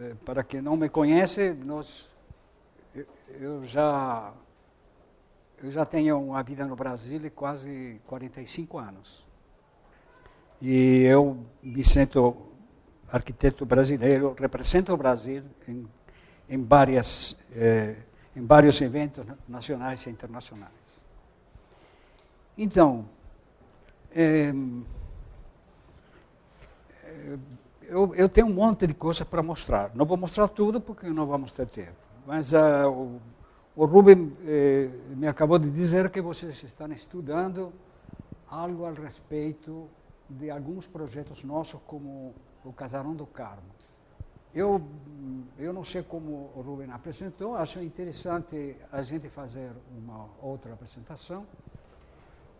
eh, para quem não me conhece, nós, eu, já eu já tenho uma vida no Brasil de quase 45 anos. E eu me sinto arquiteto brasileiro, represento o Brasil em, em, várias, eh, em vários eventos nacionais e internacionais. Então, eh, eu, eu, tenho um monte de coisas para mostrar. Não vou mostrar tudo porque não vamos ter tempo. Mas uh, o, o Rubem eh, me acabou de dizer que vocês estão estudando algo a respeito de alguns projetos nossos, como o Casarão do Carmo. Eu, eu não sei como o Rubem apresentou, acho interessante a gente fazer uma outra apresentação,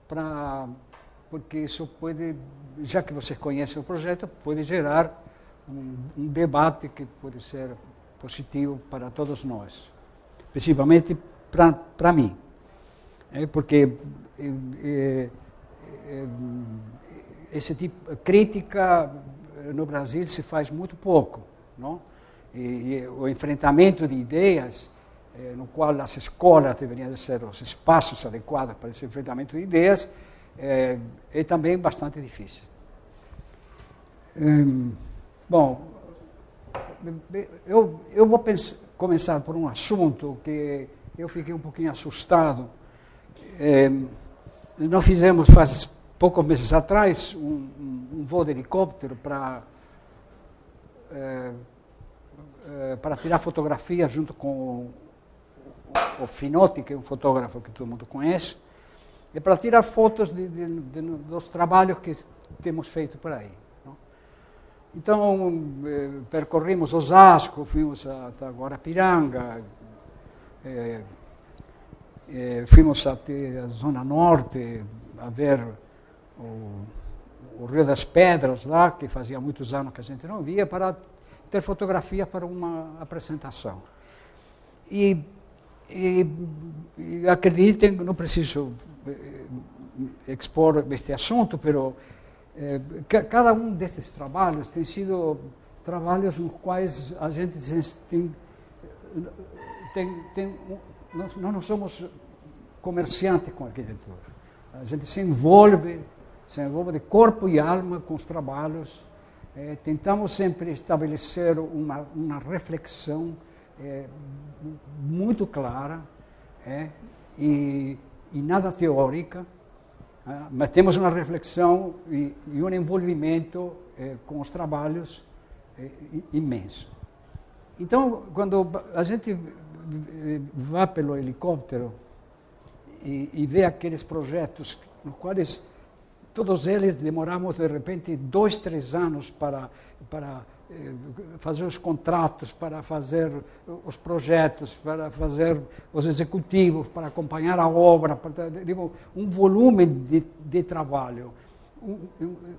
pra, porque isso pode, já que vocês conhecem o projeto, pode gerar um, um debate que pode ser positivo para todos nós, principalmente para mim. É, porque é, é, esse tipo de crítica no Brasil se faz muito pouco, não? E, e o enfrentamento de ideias, eh, no qual as escolas deveriam ser os espaços adequados para esse enfrentamento de ideias, é também bastante difícil. Hum, bom, eu, eu vou pensar, começar por um assunto que eu fiquei um pouquinho assustado. É, nós fizemos faz poucos meses atrás um, um, voo de helicóptero para é, é, para tirar fotografias junto com o, o, Finotti, que é um fotógrafo que todo mundo conhece, e para tirar fotos de, de, de, dos trabalhos que temos feito por aí. Não? Então, eh, percorrimos Osasco, fomos até Guarapiranga, eh, eh, fomos até a Zona Norte a ver o, o, Rio das Pedras lá, que fazia muitos anos que a gente não via, para ter fotografia para uma apresentação. E, e, e acreditem, não preciso expor este assunto, mas eh, cada um desses trabalhos tem sido trabalhos nos quais a gente tem, tem, tem nós não somos comerciantes com arquitetura. A gente se envolve se envolve de corpo e alma com os trabalhos. É, tentamos sempre estabelecer uma, uma reflexão é, muito clara é, e, e, nada teórica, mas temos uma reflexão e, um envolvimento com os trabalhos imenso. Então, quando a gente vai pelo helicóptero e, e vê aqueles projetos nos quais todos eles demoramos de repente dois, três anos para, para eh, fazer os contratos, para fazer os projetos, para fazer os executivos, para acompanhar a obra, para, digo, um volume de, de trabalho, um,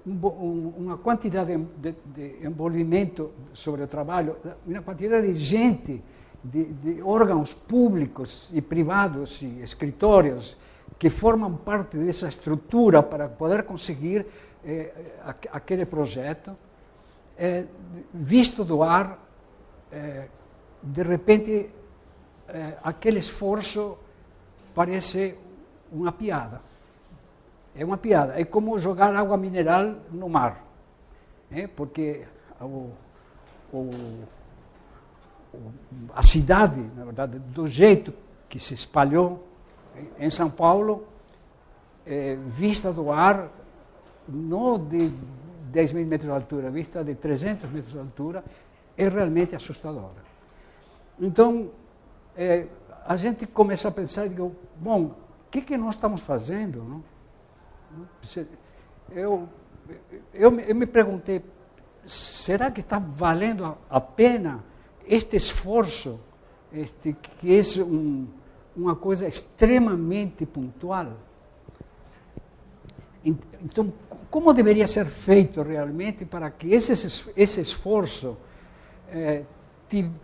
um, uma quantidade de, de, envolvimento sobre o trabalho, uma quantidade de gente, de, de órgãos públicos e privados e escritórios, que formam parte dessa estrutura para poder conseguir eh, aquele projeto, eh, visto do ar, eh, de repente eh, aquele esforço parece uma piada. É uma piada. É como jogar água mineral no mar. Né? Porque o, o, a cidade, na verdade, do jeito que se espalhou, em São Paulo, é, vista do ar, não de 10 mil metros de altura, vista de 300 metros de altura, é realmente assustadora. Então, é, a gente começa a pensar, digo, bom, o que, que nós estamos fazendo? Não? Eu, eu, eu me perguntei, será que está valendo a pena este esforço, este, que é um, uma coisa extremamente pontual. Então, como deveria ser feito realmente para que esse, esse esforço eh,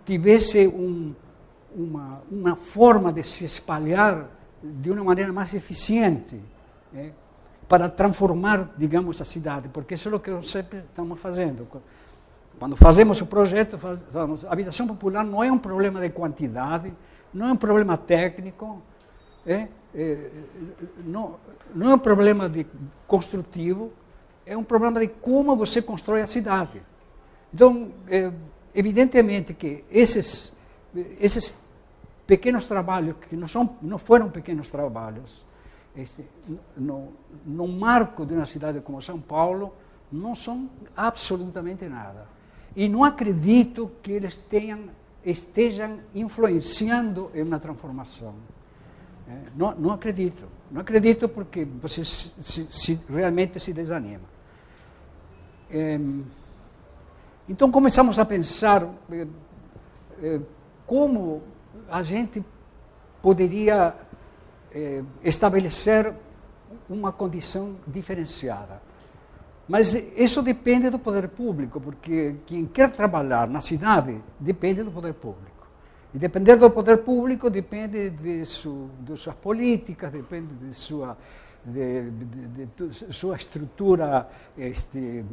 tivesse um, uma, uma forma de se espalhar de uma maneira mais eficiente, eh, para transformar, digamos, a cidade? Porque isso é o que sempre estamos fazendo. quando fazemos o projeto, falamos, habitação popular não é um problema de quantidade, não é um problema técnico, é, é, não, não é um problema de construtivo, é um problema de como você constrói a cidade. Então, é, evidentemente que esses, esses pequenos trabalhos, que não, são, não foram pequenos trabalhos, este, no, no marco de uma cidade como São Paulo, não são absolutamente nada. E não acredito que eles tenham, estejam influenciando em uma transformação. Não, não, acredito. Não acredito porque você se, se, se realmente se desanima. É, então começamos a pensar é, é como a gente poderia é, estabelecer uma condição diferenciada. Mas isso depende do poder público, porque quem quer trabalhar na cidade depende do poder público. E depender do poder público depende de, su, de suas políticas, depende de sua, de, de, sua estrutura este,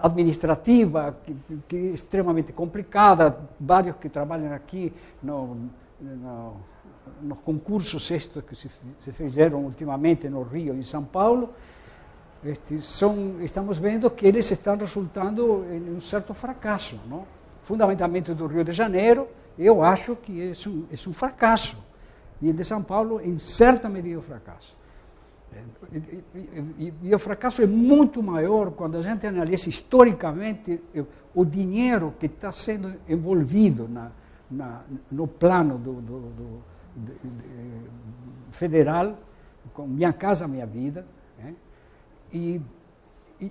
administrativa, que, que, é extremamente complicada. Vários que trabalham aqui no, no, nos concursos estes que se, se fizeram ultimamente no Rio e em São Paulo, este, são, estamos vendo que eles estão resultando em um certo fracasso. Não? Fundamentalmente do Rio de Janeiro, eu acho que é um, é um fracasso. E de São Paulo, em certa medida, um fracasso. E, e, e, e, o fracasso é muito maior quando a gente analisa historicamente o dinheiro que está sendo envolvido na, na, no plano do, do, do, federal, com Minha Casa Minha Vida, e,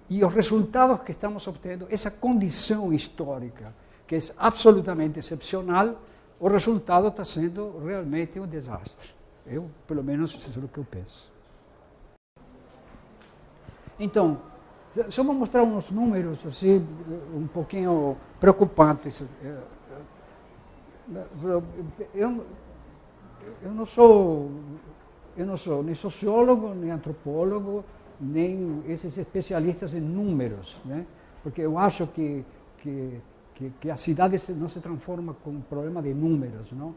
e os resultados que estamos obtendo, essa condição histórica, que é absolutamente excepcional, o resultado está sendo realmente um desastre. Eu, pelo menos, isso é o que eu penso. Então, só vou mostrar uns números assim, um pouquinho preocupantes. Eu, eu não sou eu não sou nem sociólogo, nem antropólogo, nem esses especialistas em números, né? porque eu acho que, que, que, que a cidade não se transforma com um problema de números. Não?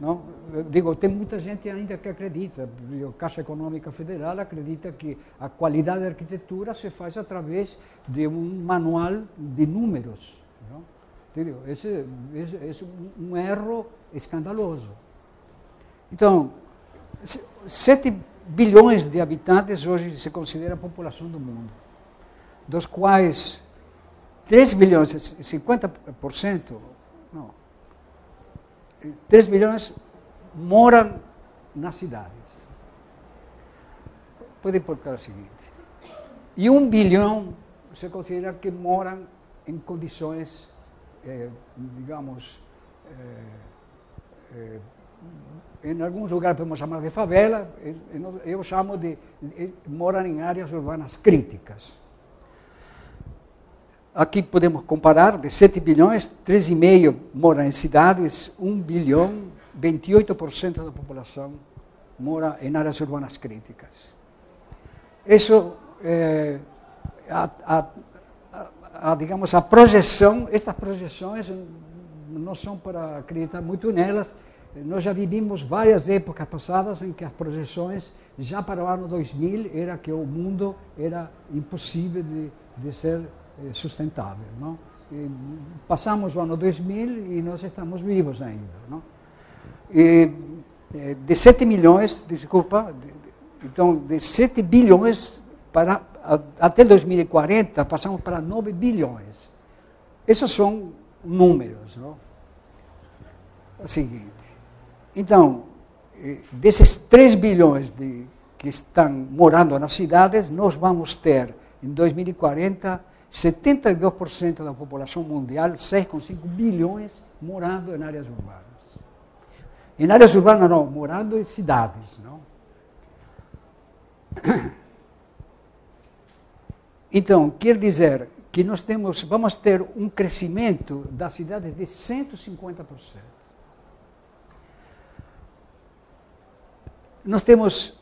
Não? Eu digo, tem muita gente ainda que acredita, a Caixa Econômica Federal acredita que a qualidade da arquitetura se faz através de um manual de números. Não? Entendeu? Esse, esse, esse é um erro escandaloso. Então, sete bilhões de habitantes hoje se considera a população do mundo, dos quais 3 bilhões, 50%, não, 3 bilhões moram nas cidades. Pode para o seguinte. E um bilhão se considera que moram em condições, eh, digamos, eh, eh, em alguns lugares podemos chamar de favela, eu chamo de, de moram em áreas urbanas críticas. Aqui podemos comparar, de 7 bilhões, 3,5 moram em cidades, 1 bilhão, 28% da população mora em áreas urbanas críticas. Isso, é, a, a, a, digamos, a projeção, estas projeções não são para acreditar muito nelas, nós já vivimos várias épocas passadas em que as projeções, já para o ano 2000, era que o mundo era impossível de, de ser sustentável. Não? E passamos o ano 2000 e nós estamos vivos ainda. Não? E, eh, de 7 milhões, desculpa, então de 7 bilhões para até 2040 passamos para 9 bilhões. Esses são números. Não? O seguinte, então, eh, desses 3 bilhões de, que estão morando nas cidades, nós vamos ter, em 2040, 72% da população mundial, 6,5 bilhões, morando em áreas urbanas. Em áreas urbanas não, morando em cidades. Não? Então, quer dizer que nós temos, vamos ter um crescimento das cidades de 150%. Nós temos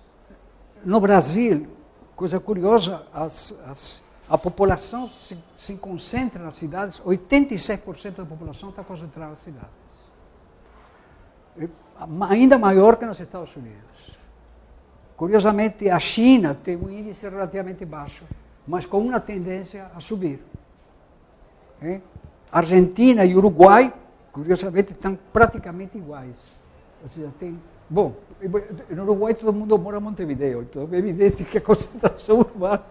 no Brasil, coisa curiosa, as, as, a população se, se concentra nas cidades, 86% da população está concentrada nas cidades. É ainda maior que nos Estados Unidos. Curiosamente, a China tem um índice relativamente baixo, mas com uma tendência a subir. É? Argentina e Uruguai, curiosamente, estão praticamente iguais. Ou seja, tem. Bom, no Uruguai todo mundo mora em Montevideo, então é evidente que a concentração urbana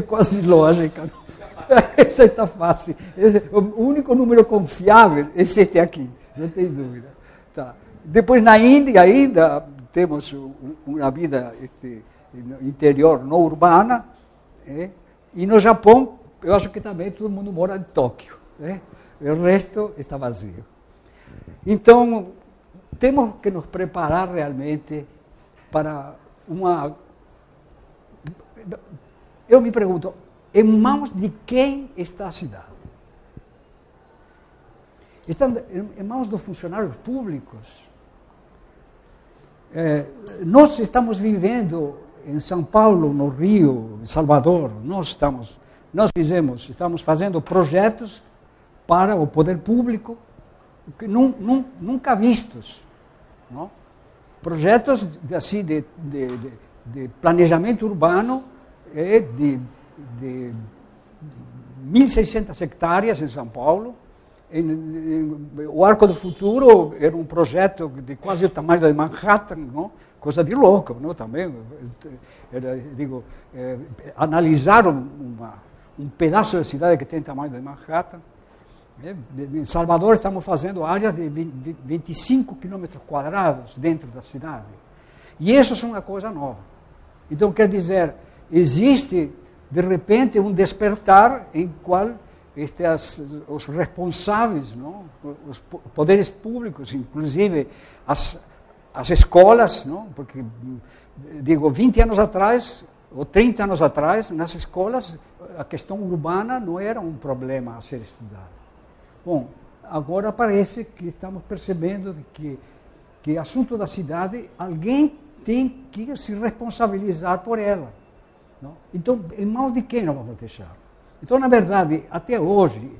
quase lógica. Isso está fácil. Esse, o único número confiável é este aqui, não tem dúvida. Tá. Depois, na Índia, ainda temos uma vida este, interior não urbana, é? e no Japão, eu acho que também todo mundo mora em Tóquio. É? O resto está vazio. Então, temos que nos preparar realmente para uma. Eu me pergunto, em mãos de quem está a cidade? Está em mãos dos funcionários públicos? É, nós estamos vivendo em São Paulo, no Rio, em Salvador, nós estamos, nós fizemos, estamos fazendo projetos para o poder público que nunca vistos, não? projetos de, assim de, de, de, planejamento urbano é de, de 1.600 hectares em São Paulo, o Arco do Futuro era um projeto de quase o tamanho de Manhattan, não? coisa de louco, não? também. Era, digo, eh, analisaram uma, um pedaço da cidade que tem tamanho de Manhattan. Eh, em Salvador estamos fazendo áreas de 25 quilômetros quadrados dentro da cidade. E isso é uma coisa nova. Então, quer dizer, existe, de repente, um despertar em qual este, as, os responsáveis, não? os poderes públicos, inclusive as, as escolas, não? porque, digo, 20 anos atrás, ou 30 anos atrás, nas escolas, a questão urbana não era um problema a ser estudado. Bom, agora parece que estamos percebendo que, que assunto da cidade, alguém tem que se responsabilizar por ela. Não? Então, em mãos de quem nós vamos deixar? Então, na verdade, até hoje,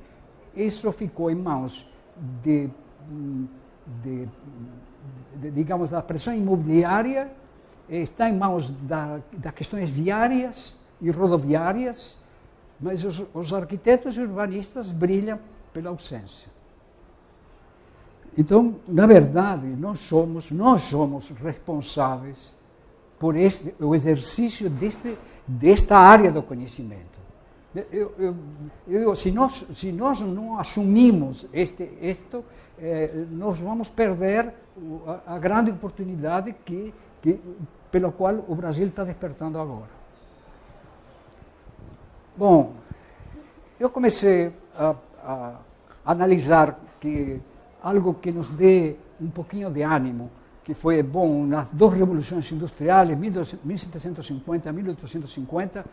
isso ficou em mãos de, de, de digamos, da pressão imobiliária, está em mãos da, das questões viárias e rodoviárias, mas os, os arquitetos e urbanistas brilham pela ausência. Então, na verdade, nós somos, nós somos responsáveis por este, o exercício deste, desta área do conhecimento. Eu, eu, eu, se, nós, se nós não assumimos este, isto, eh, nós vamos perder a, a grande oportunidade que, que, pela qual o Brasil está despertando agora. Bom, eu comecei a, a analisar que algo que nos dê um pouquinho de ânimo, que foi bom nas duas revoluções industriais, 1750 e 1850,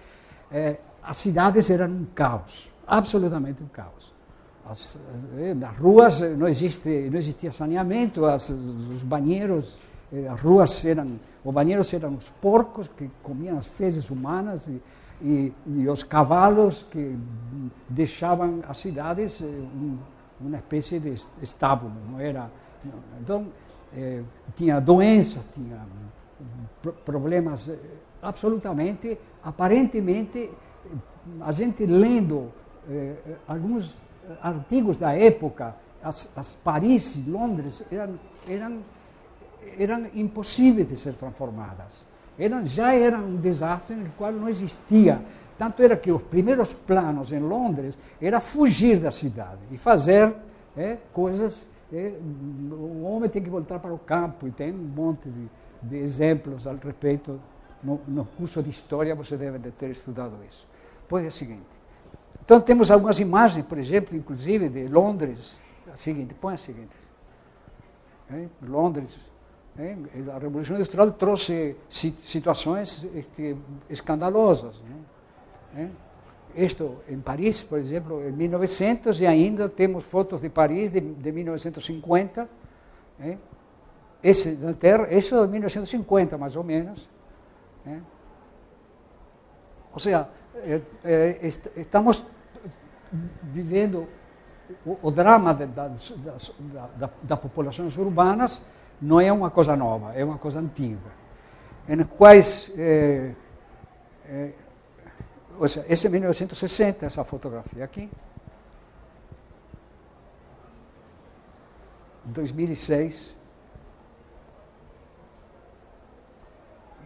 eh, as cidades eram um caos, absolutamente um caos. As, eh, nas ruas não, existe, não existia saneamento, as, os banheiros, eh, as ruas eram, os banheiros eram os porcos que comiam as fezes humanas e, e, e os cavalos que deixavam as cidades eh, uma espécie de estábulo, não era. Então, eh, tinha doenças, tinha problemas absolutamente, aparentemente a gente lendo eh, alguns artigos da época, as, as Paris e Londres eram, eram, eram impossíveis de ser transformadas. Eram, já eram um desastre no qual não existia. Tanto era que os primeiros planos em Londres era fugir da cidade e fazer é, coisas. É, o homem tem que voltar para o campo e tem um monte de, de exemplos a respeito. No, no curso de história você deve ter estudado isso. Pois é o seguinte. Então temos algumas imagens, por exemplo, inclusive de Londres. A seguinte, põe a seguinte. É, Londres. É, a Revolução Industrial trouxe situações este, escandalosas. Né? É, isto em Paris, por exemplo, em 1900, e ainda temos fotos de Paris de, de 1950. É? Esse, Terra, isso de 1950, mais ou menos. É? Ou seja, é, é, estamos vivendo o, o drama de, das, das, da, da, populações urbanas não é uma coisa nova, é uma coisa antiga, em quais, é, seja, esse é 1960, essa fotografia aqui, 2006,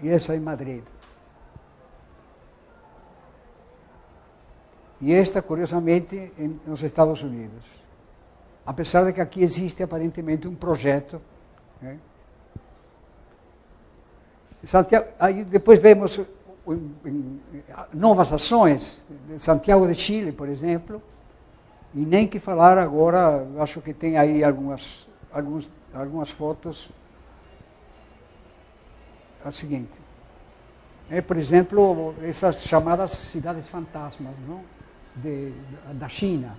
e essa em Madrid. E esta, curiosamente, em, nos Estados Unidos. Apesar de que aqui existe aparentemente um projeto. Né? Santiago, aí depois vemos novas ações, Santiago de Chile, por exemplo, e nem que falar agora, acho que tem aí algumas, alguns, algumas fotos. A seguinte. É, por exemplo, essas chamadas cidades fantasmas, não? de, da China.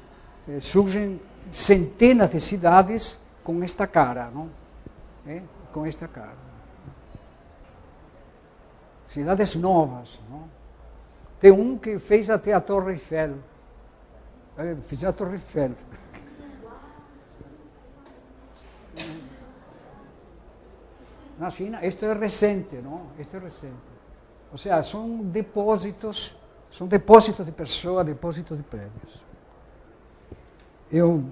Eh, surgem centenas de cidades com esta cara, não? Eh, com esta cara. Cidades novas, não? Tem um que fez até a Torre Eiffel. Eh, fez a Torre Eiffel. Na China, isto é recente, não? Isto é recente. Ou seja, são depósitos são depósitos de pessoas, depósitos de prédios. Eu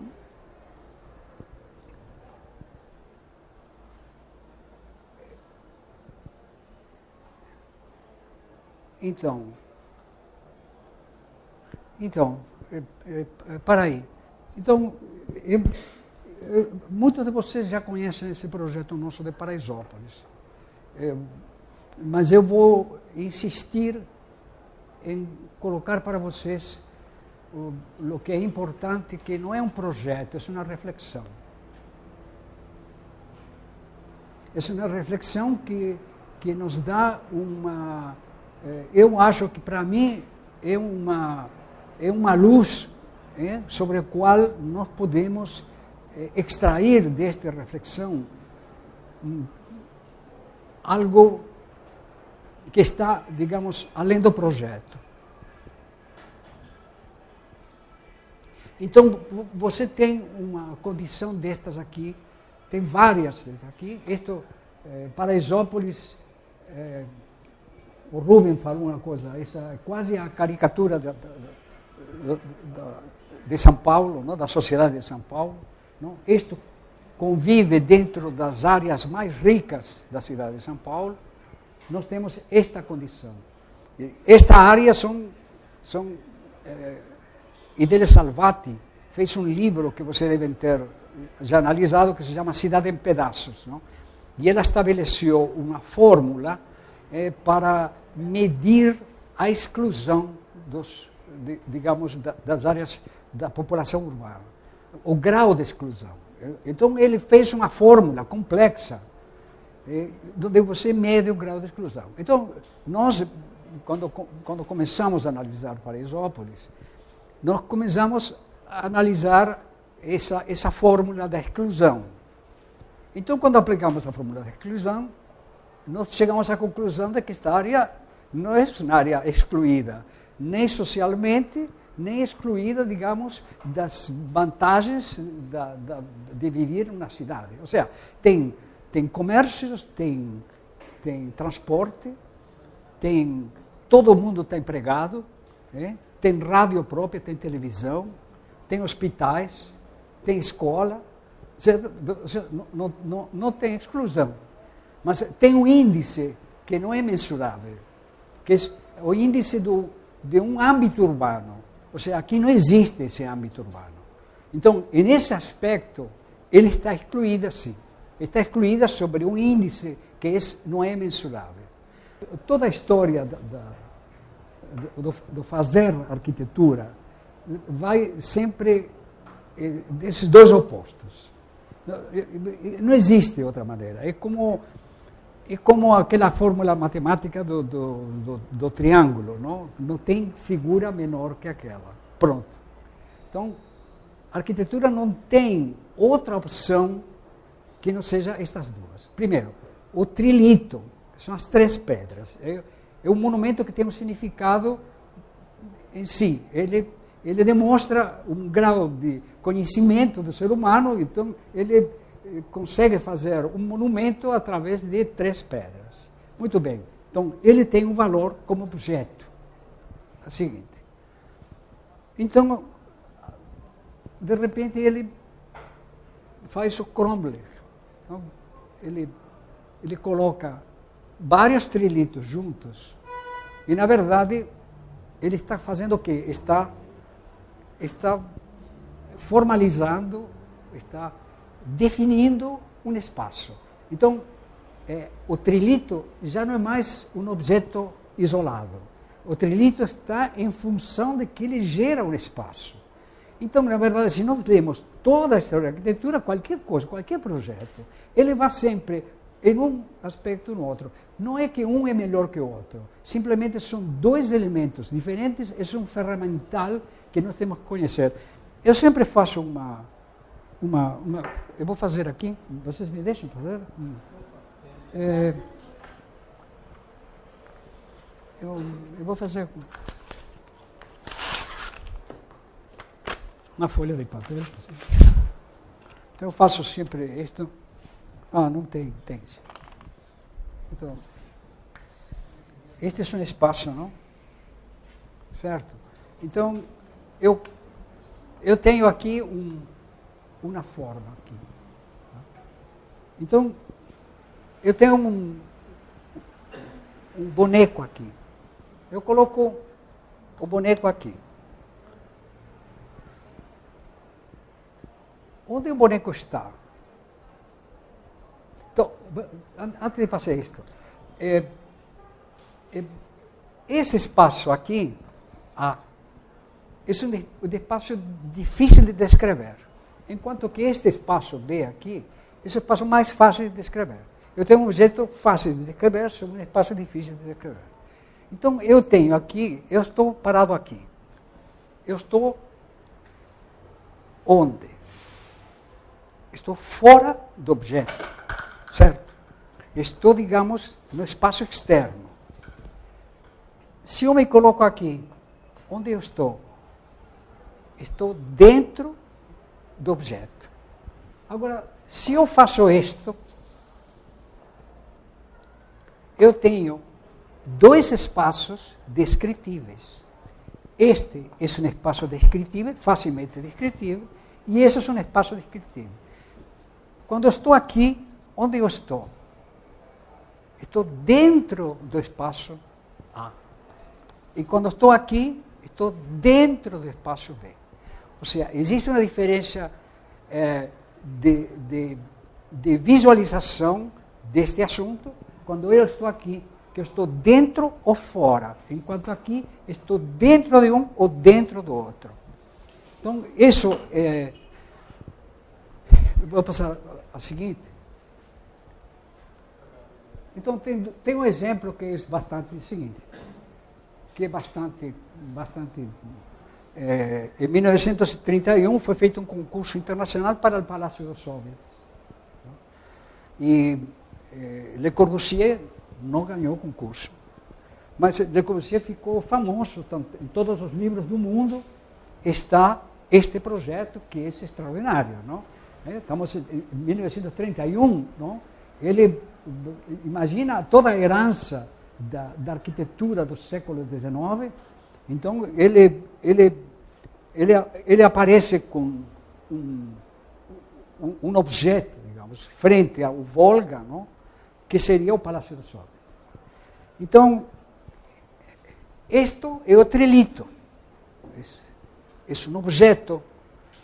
Então, então, é, é, é, para aí. Então, eu, eu, muitos de vocês já conhecem esse projeto nosso de Paraisópolis. mas eu vou insistir em colocar para vocês o, o que é importante, que não é um projeto, é uma reflexão. É uma reflexão que, que nos dá uma. Eh, eu acho que para mim é uma, é uma luz é, sobre a qual nós podemos é, extrair desta reflexão um, algo que está, digamos, além do projeto. Então, você tem uma condição destas aqui, tem várias aqui. Isto, eh, Paraisópolis, eh, o Rubem falou uma coisa, essa é quase a caricatura de, de, São Paulo, não? da sociedade de São Paulo. Não? Isto convive dentro das áreas mais ricas da cidade de São Paulo nós temos esta condição. Esta área são, são eh, Idele Salvati fez um livro que vocês devem ter já analisado que se chama Cidade em Pedaços, não? E ela estabeleceu uma fórmula eh, para medir a exclusão dos, de, digamos, da, das áreas da população urbana, o grau de exclusão. Então ele fez uma fórmula complexa onde você mede o grau de exclusão. Então, nós, quando, quando começamos a analisar Paraisópolis, nós começamos a analisar essa, essa fórmula da exclusão. Então, quando aplicamos a fórmula da exclusão, nós chegamos à conclusão de que esta área não é uma área excluída, nem socialmente, nem excluída, digamos, das vantagens da, da, de viver numa cidade. Ou seja, tem tem comércios, tem, tem transporte, tem todo mundo está empregado, né? tem rádio própria, tem televisão, tem hospitais, tem escola, não, não, não tem exclusão. Mas tem um índice que não é mensurável, que é o índice do, de um âmbito urbano. Ou seja, aqui não existe esse âmbito urbano. Então, nesse aspecto, ele está excluído sim está excluída sobre um índice que é, não é mensurável. Toda a história da, da, do, do, fazer arquitetura vai sempre eh, desses dois opostos. Não existe outra maneira. É como é como aquela fórmula matemática do, do, do, do, triângulo, não? não tem figura menor que aquela. Pronto. Então, a arquitetura não tem outra opção que não seja estas duas. Primeiro, o trilito, que são as três pedras. É, é um monumento que tem um significado em si. Ele, ele demonstra um grau de conhecimento do ser humano, então ele consegue fazer um monumento através de três pedras. Muito bem. Então, ele tem um valor como objeto. É o seguinte. Então, de repente, ele faz o cromlech. Então, ele, ele coloca vários trilitos juntos e, na verdade, ele está fazendo o quê? Está, está formalizando, está definindo um espaço. Então, é, o trilito já não é mais um objeto isolado. O trilito está em função de que ele gera um espaço. Então, na verdade, se nós vemos toda a arquitetura, qualquer coisa, qualquer projeto, ele vai sempre em um aspecto ou no outro. Não é que um é melhor que o outro, simplesmente são dois elementos diferentes, é um ferramental que nós temos que conhecer. Eu sempre faço uma, uma, uma eu vou fazer aqui, vocês me deixam fazer? É, eu, eu vou fazer uma folha de papel. Então eu faço sempre isto. Ah, não tem, tem. Então, este é um espaço, não? Certo? Então, eu, eu tenho aqui um, uma forma. Aqui. Então, eu tenho um, boneco aqui. Eu coloco o boneco aqui. Onde o boneco está? Então, antes de fazer isto, é, é, esse espaço aqui, A, é um espaço difícil de descrever. Enquanto que este espaço B aqui, é o espaço mais fácil de descrever. Eu tenho um jeito fácil de descrever um espaço difícil de descrever. Então, eu tenho aqui, eu estou parado aqui. Eu estou onde? Estou fora do objeto, certo? Estou, digamos, no espaço externo. Se eu me coloco aqui, onde eu estou? Estou dentro do objeto. Agora, se eu faço isto, eu tenho dois espaços descritíveis. Este é um espaço descritível, facilmente descritível, e esse é um espaço descritível. Quando eu estou aqui, onde eu estou? Estou dentro do espaço A. E quando estou aqui, estou dentro do espaço B. Ou seja, existe uma diferença é, de, de, de visualização deste assunto quando eu estou aqui, que eu estou dentro ou fora, enquanto aqui estou dentro de um ou dentro do outro. Então, isso é. Vou passar a seguinte. Então, tem, tem um exemplo que é bastante seguinte, que é bastante. bastante é, em 1931 foi feito um concurso internacional para o Palácio dos Soviets. E eh, Le Corbusier não ganhou o concurso. Mas Le Corbusier ficou famoso, em todos os livros do mundo está este projeto que é extraordinário. Não? Eh, estamos em 1931, não? ele imagina toda a herança da, da arquitetura do século XIX, então ele, ele, ele, ele aparece com um, um, objeto, digamos, frente ao Volga, não? que seria o Palácio do Sol. Então, isto é o trilito. É, um objeto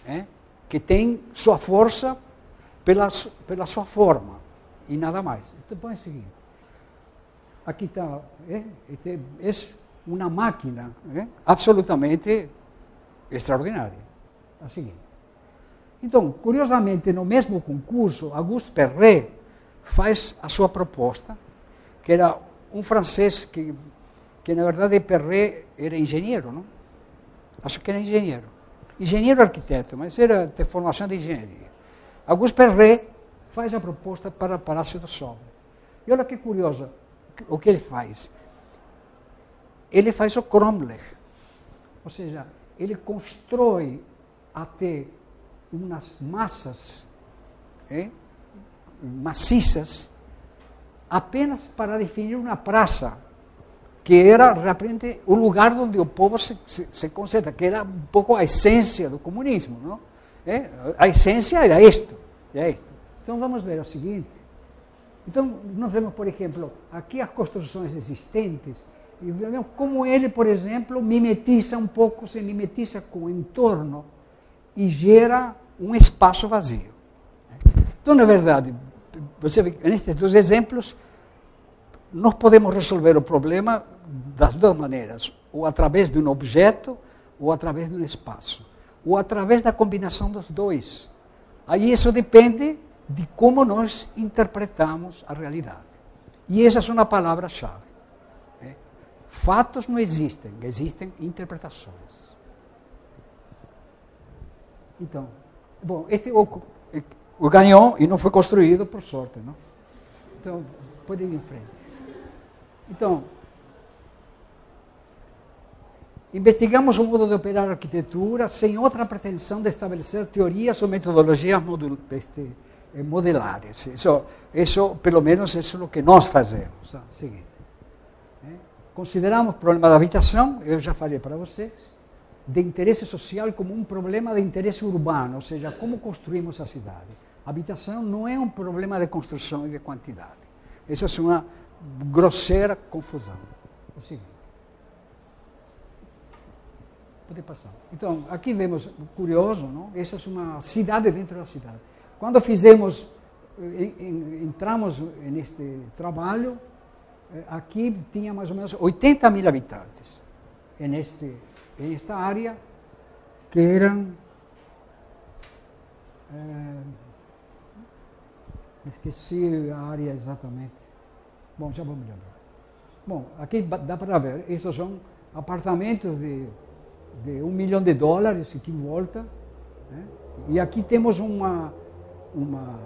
é, que tem sua força pela, pela sua forma e nada mais. Então, põe o seguinte. Aqui está, este é uma máquina é, absolutamente extraordinária. A. Então, curiosamente, no mesmo concurso, Auguste Perret faz a sua proposta, que era um francês que, que na verdade Perret era engenheiro, não? Acho que era engenheiro. Engenheiro arquiteto, mas era de formação de engenharia. Auguste Perret faz a proposta para o Palácio do Sol. E olha que curioso o que ele faz. Ele faz o cromlech. Ou seja, ele constrói até umas massas é, maciças apenas para definir uma praça, que era realmente o lugar onde o povo se, se, se concentra, que era um pouco a essência do comunismo. Não? É? A essência era isto, é isto. Então vamos ver o seguinte. Então nós vemos, por exemplo, aqui as construções existentes, como ele, por exemplo, mimetiza um pouco, se mimetiza com o entorno e gera um espaço vazio. Então, na verdade, você vê, nestes dois exemplos, nós podemos resolver o problema das duas maneiras, ou através de um objeto, ou através de um espaço, ou através da combinação dos dois. Aí isso depende de como nós interpretamos a realidade. E essa é uma palavra-chave. Fatos não existem, existem interpretações. Então, bom, este o, o ganhou e não foi construído por sorte, não? Então, pode ir em frente. Então, investigamos o modo de operar a arquitetura sem outra pretensão de estabelecer teorias ou metodologias este, eh, modelares. Isso, isso, pelo menos, isso é o que nós fazemos. Ah, seguinte. Eh? Consideramos o problema da habitação, eu já falei para vocês, de interesse social como um problema de interesse urbano, ou seja, como construímos a cidade. A habitação não é um problema de construção e de quantidade. Isso é uma grosseira confusão. O seguinte. Pode passar. Então, aqui vemos, curioso, não? essa é uma cidade dentro da cidade. Quando fizemos, entramos neste trabalho, eh, aqui tinha mais ou menos 80 mil habitantes neste, nesta área, que eram. É, esqueci a área exatamente. Bom, já vamos lembrar. Bom, aqui dá para ver, esses são apartamentos de, de um milhão de dólares aqui em volta. Né? E aqui temos uma, uma,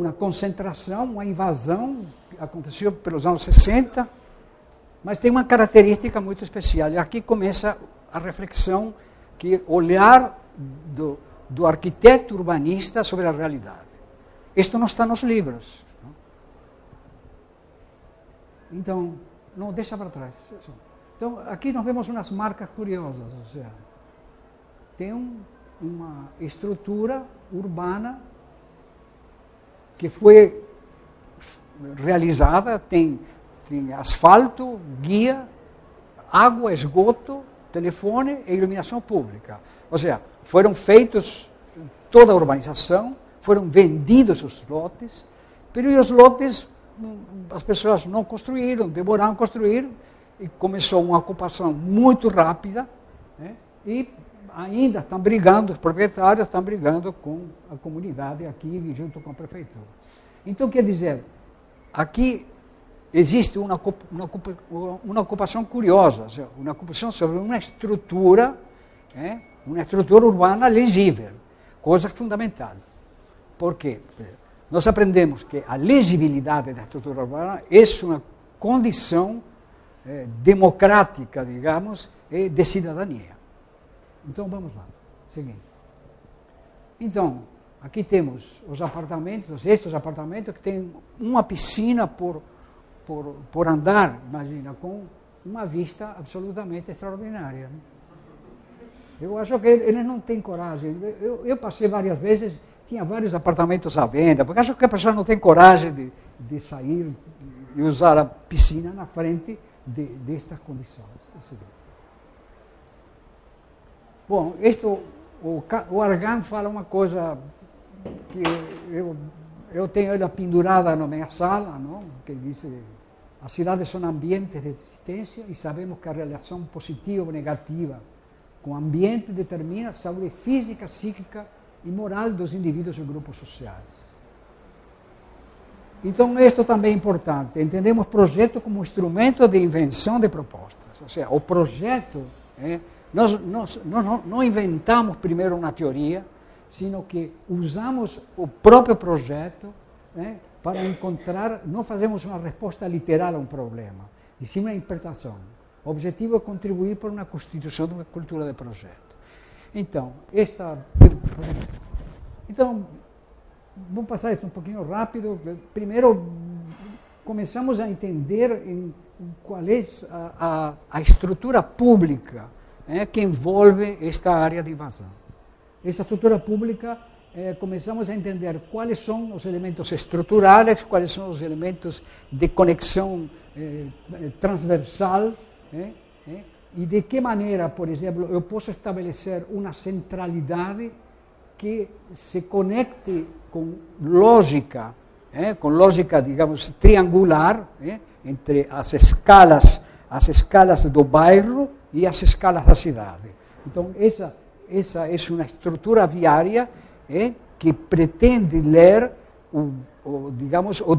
uma concentração, uma invasão que aconteceu pelos anos 60, mas tem uma característica muito especial. E aqui começa a reflexão que olhar do, do arquiteto urbanista sobre a realidade. Isto não está nos livros. Então, não deixa para trás. Então, aqui nós vemos umas marcas curiosas, ou seja, tem um, uma estrutura urbana que foi realizada, tem, tem asfalto, guia, água, esgoto, telefone e iluminação pública. Ou seja, foram feitos toda a urbanização, foram vendidos os lotes, mas os lotes as pessoas não construíram, demoraram a construir, e começou uma ocupação muito rápida, né? e ainda estão brigando, os proprietários estão brigando com a comunidade aqui, junto com a prefeitura. Então, quer dizer, aqui existe uma, uma, uma ocupação curiosa, uma ocupação sobre uma estrutura, né? uma estrutura urbana legível, coisa fundamental. Por quê? nós aprendemos que a legibilidade da estrutura urbana é uma condição eh, democrática, digamos, e de cidadania. Então vamos lá. Seguinte. Então, aqui temos os apartamentos, estes apartamentos que têm uma piscina por, por, por andar, imagina, com uma vista absolutamente extraordinária. Eu acho que eles não têm coragem. Eu, eu passei várias vezes tinha vários apartamentos à venda, porque acho que a pessoa não tem coragem de, de sair e usar a piscina na frente de, destas condições. Bom, isto, o, o Argan fala uma coisa que eu, eu tenho ela pendurada na minha sala, não? que diz as cidades são ambientes de existência e sabemos que a relação positiva ou negativa com o ambiente determina a saúde física, psíquica e moral dos indivíduos e grupos sociais. Então, isto também é importante. Entendemos projeto como instrumento de invenção de propostas. Ou seja, o projeto, é, nós, nós, nós não inventamos primeiro uma teoria, sino que usamos o próprio projeto é, para encontrar, não fazemos uma resposta literal a um problema, e sim uma interpretação. O objetivo é contribuir para uma constituição de uma cultura de projeto. Então, esta. Então, vamos passar isso um pouquinho rápido. Primeiro, começamos a entender qual é a, a, a estrutura pública é, que envolve esta área de invasão. Essa estrutura pública, é, começamos a entender quais são os elementos estruturais, quais são os elementos de conexão é, transversal é, é, e de que maneira, por exemplo, eu posso estabelecer uma centralidade que se conecte com lógica, com lógica, digamos, triangular, entre as escalas, as escalas do bairro e as escalas da cidade. Então, essa, essa é uma estrutura viária é, que pretende ler o, o, digamos, o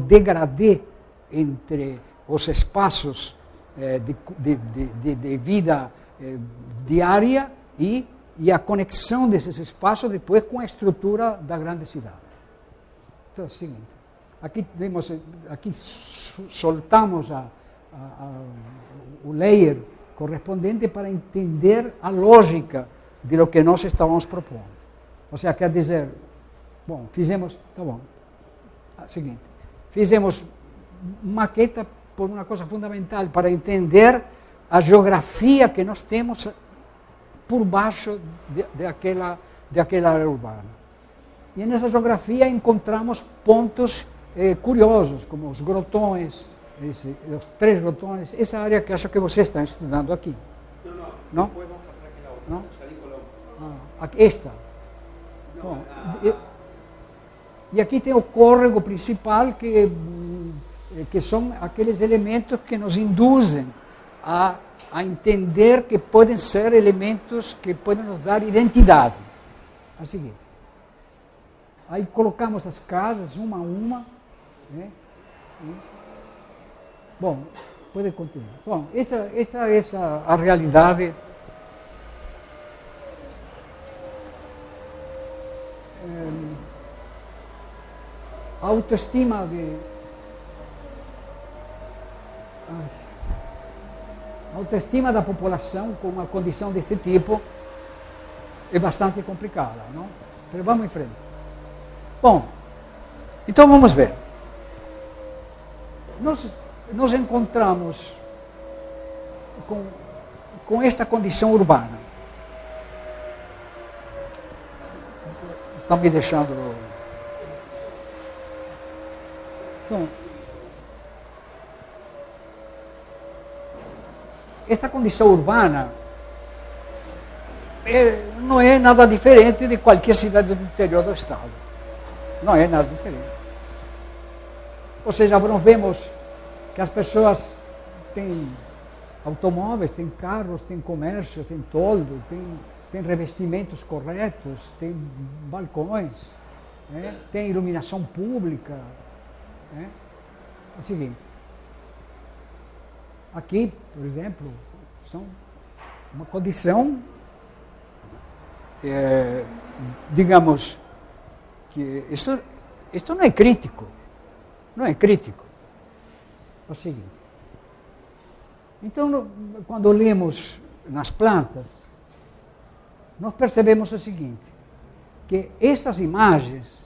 entre os espaços eh, de, de, de, de, vida eh, diária e, e a conexão desses espaços depois com a estrutura da grande cidade. Então, é o seguinte, soltamos a, a, layer correspondente para entender a lógica de lo que nós estávamos propondo. Ou seja, quer dizer, bom, fizemos, tá bom, a seguinte, fizemos maqueta por uma coisa fundamental, para entender a geografia que nós temos por baixo de, de, aquela, de aquela área urbana. E nessa geografia encontramos pontos eh, curiosos, como os grotões, esse, os três grotões, essa área que acho que vocês estão estudando aqui. Não, não. Não? Depois vamos fazer aquela outra. Não? Jardim Colombo. Ah, esta. Não, Bom, a- e, e aqui tem o córrego principal, que, hum, eh, que são aqueles elementos que nos induzem a, a entender que podem ser elementos que podem nos dar identidade. O seguinte. Aí colocamos as casas uma a uma. Né? E- Bom, pode continuar. Bom, essa, essa é a, realidade eh, a autoestima de a autoestima da população com uma condição desse tipo é bastante complicada, não? Mas vamos em frente. Bom, então vamos ver. Nós, nós encontramos com, com esta condição urbana. Estão me deixando. Bom, esta condição urbana é, não é nada diferente de qualquer cidade do interior do Estado. Não é nada diferente. Ou seja, nós vemos que as pessoas têm automóveis, têm carros, têm comércio, têm toldo, têm, têm revestimentos corretos, têm balcões, né? têm iluminação pública. Né? É o seguinte. Aqui, por exemplo, são uma condição, eh, digamos, que isto, isto não é crítico, não é crítico. É o seguinte. Então, no- quando lemos nas plantas, nós percebemos o seguinte, que estas imagens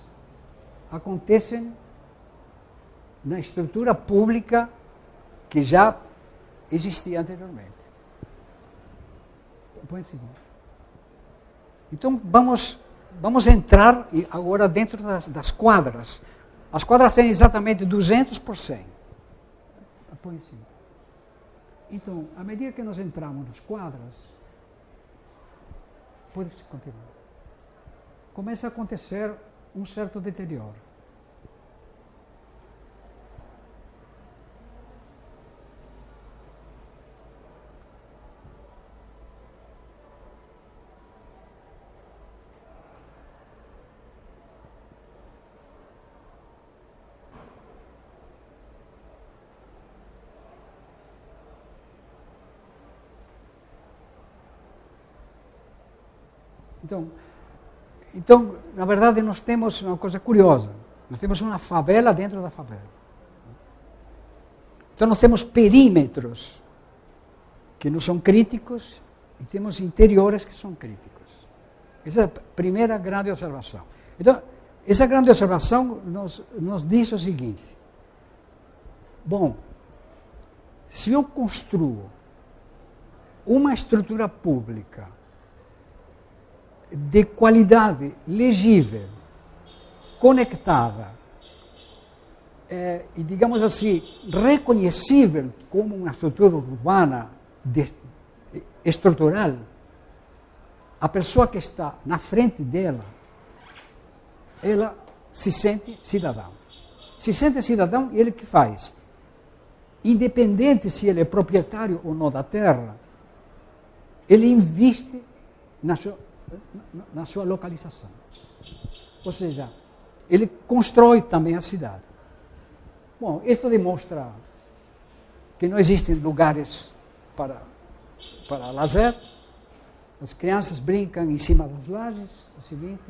acontecem na estrutura pública que já existia anteriormente. Então vamos, vamos entrar agora dentro das, das quadras. As quadras têm exatamente 200 por 100. Põe assim. Então, à medida que nós entramos nas quadras, pode-se continuar. Começa a acontecer um certo deterioro. Então, então, na verdade, nós temos uma coisa curiosa. Nós temos uma favela dentro da favela. Então, nós temos perímetros que não são críticos e temos interiores que são críticos. Essa é a primeira grande observação. Então, essa grande observação nos, nos diz o seguinte: bom, se eu construo uma estrutura pública de qualidade legível, conectada eh, e, digamos assim, reconhecível como uma estrutura urbana de, estrutural, a pessoa que está na frente dela, ela se sente cidadão. Se sente cidadão ele que faz? Independente se ele é proprietário ou não da terra, ele investe na sua, na sua localização. Ou seja, ele constrói também a cidade. Bom, isto demonstra que não existem lugares para, para lazer, as crianças brincam em cima das lajes, é o seguinte.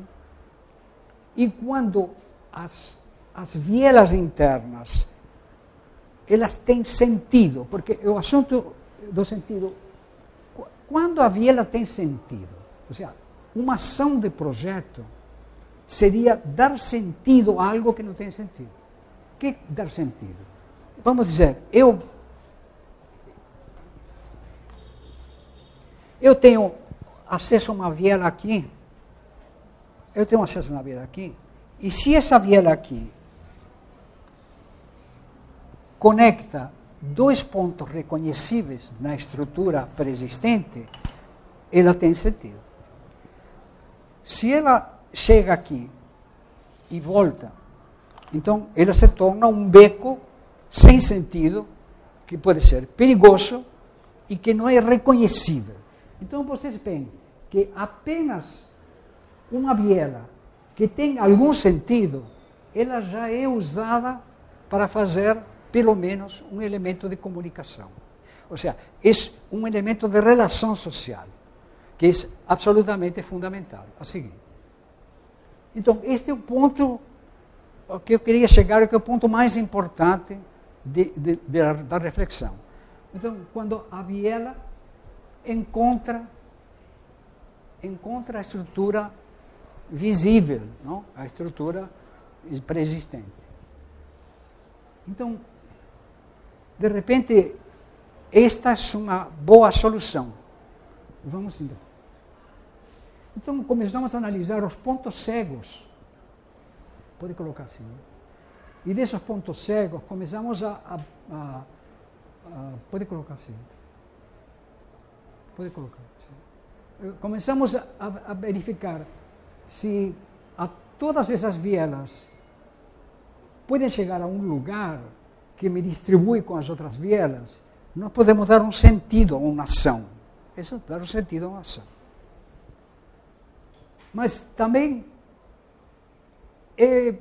E quando as, as vielas internas, elas têm sentido, porque o assunto do sentido, quando a viela tem sentido, ou seja, uma ação de projeto seria dar sentido a algo que não tem sentido. O que dar sentido? Vamos dizer, eu eu tenho acesso a uma viela aqui, eu tenho acesso a uma viela aqui, e se essa viela aqui conecta dois pontos reconhecíveis na estrutura preexistente, ela tem sentido. Se ela chega aqui e volta, então ela se torna um beco sem sentido, que pode ser perigoso e que não é reconhecível. Então vocês veem que apenas uma biela que tem algum sentido, ela já é usada para fazer pelo menos um elemento de comunicação. Ou seja, é um elemento de relação social, que é absolutamente fundamental. A seguir. Então, este é o ponto que eu queria chegar, que é o ponto mais importante de, de, de, da reflexão. Então, quando a biela encontra encontra a estrutura visível, não? a estrutura preexistente. Então, de repente, esta é uma boa solução. Vamos então. Então, começamos a analisar os pontos cegos. Pode colocar assim. E desses pontos cegos, começamos a, a, a, a pode colocar assim. Pode colocar começamos a, a verificar se a todas essas vielas podem chegar a um lugar que me distribui com as outras vielas, nós podemos dar um sentido a uma ação. Isso dar um sentido a uma ação. Mas também é,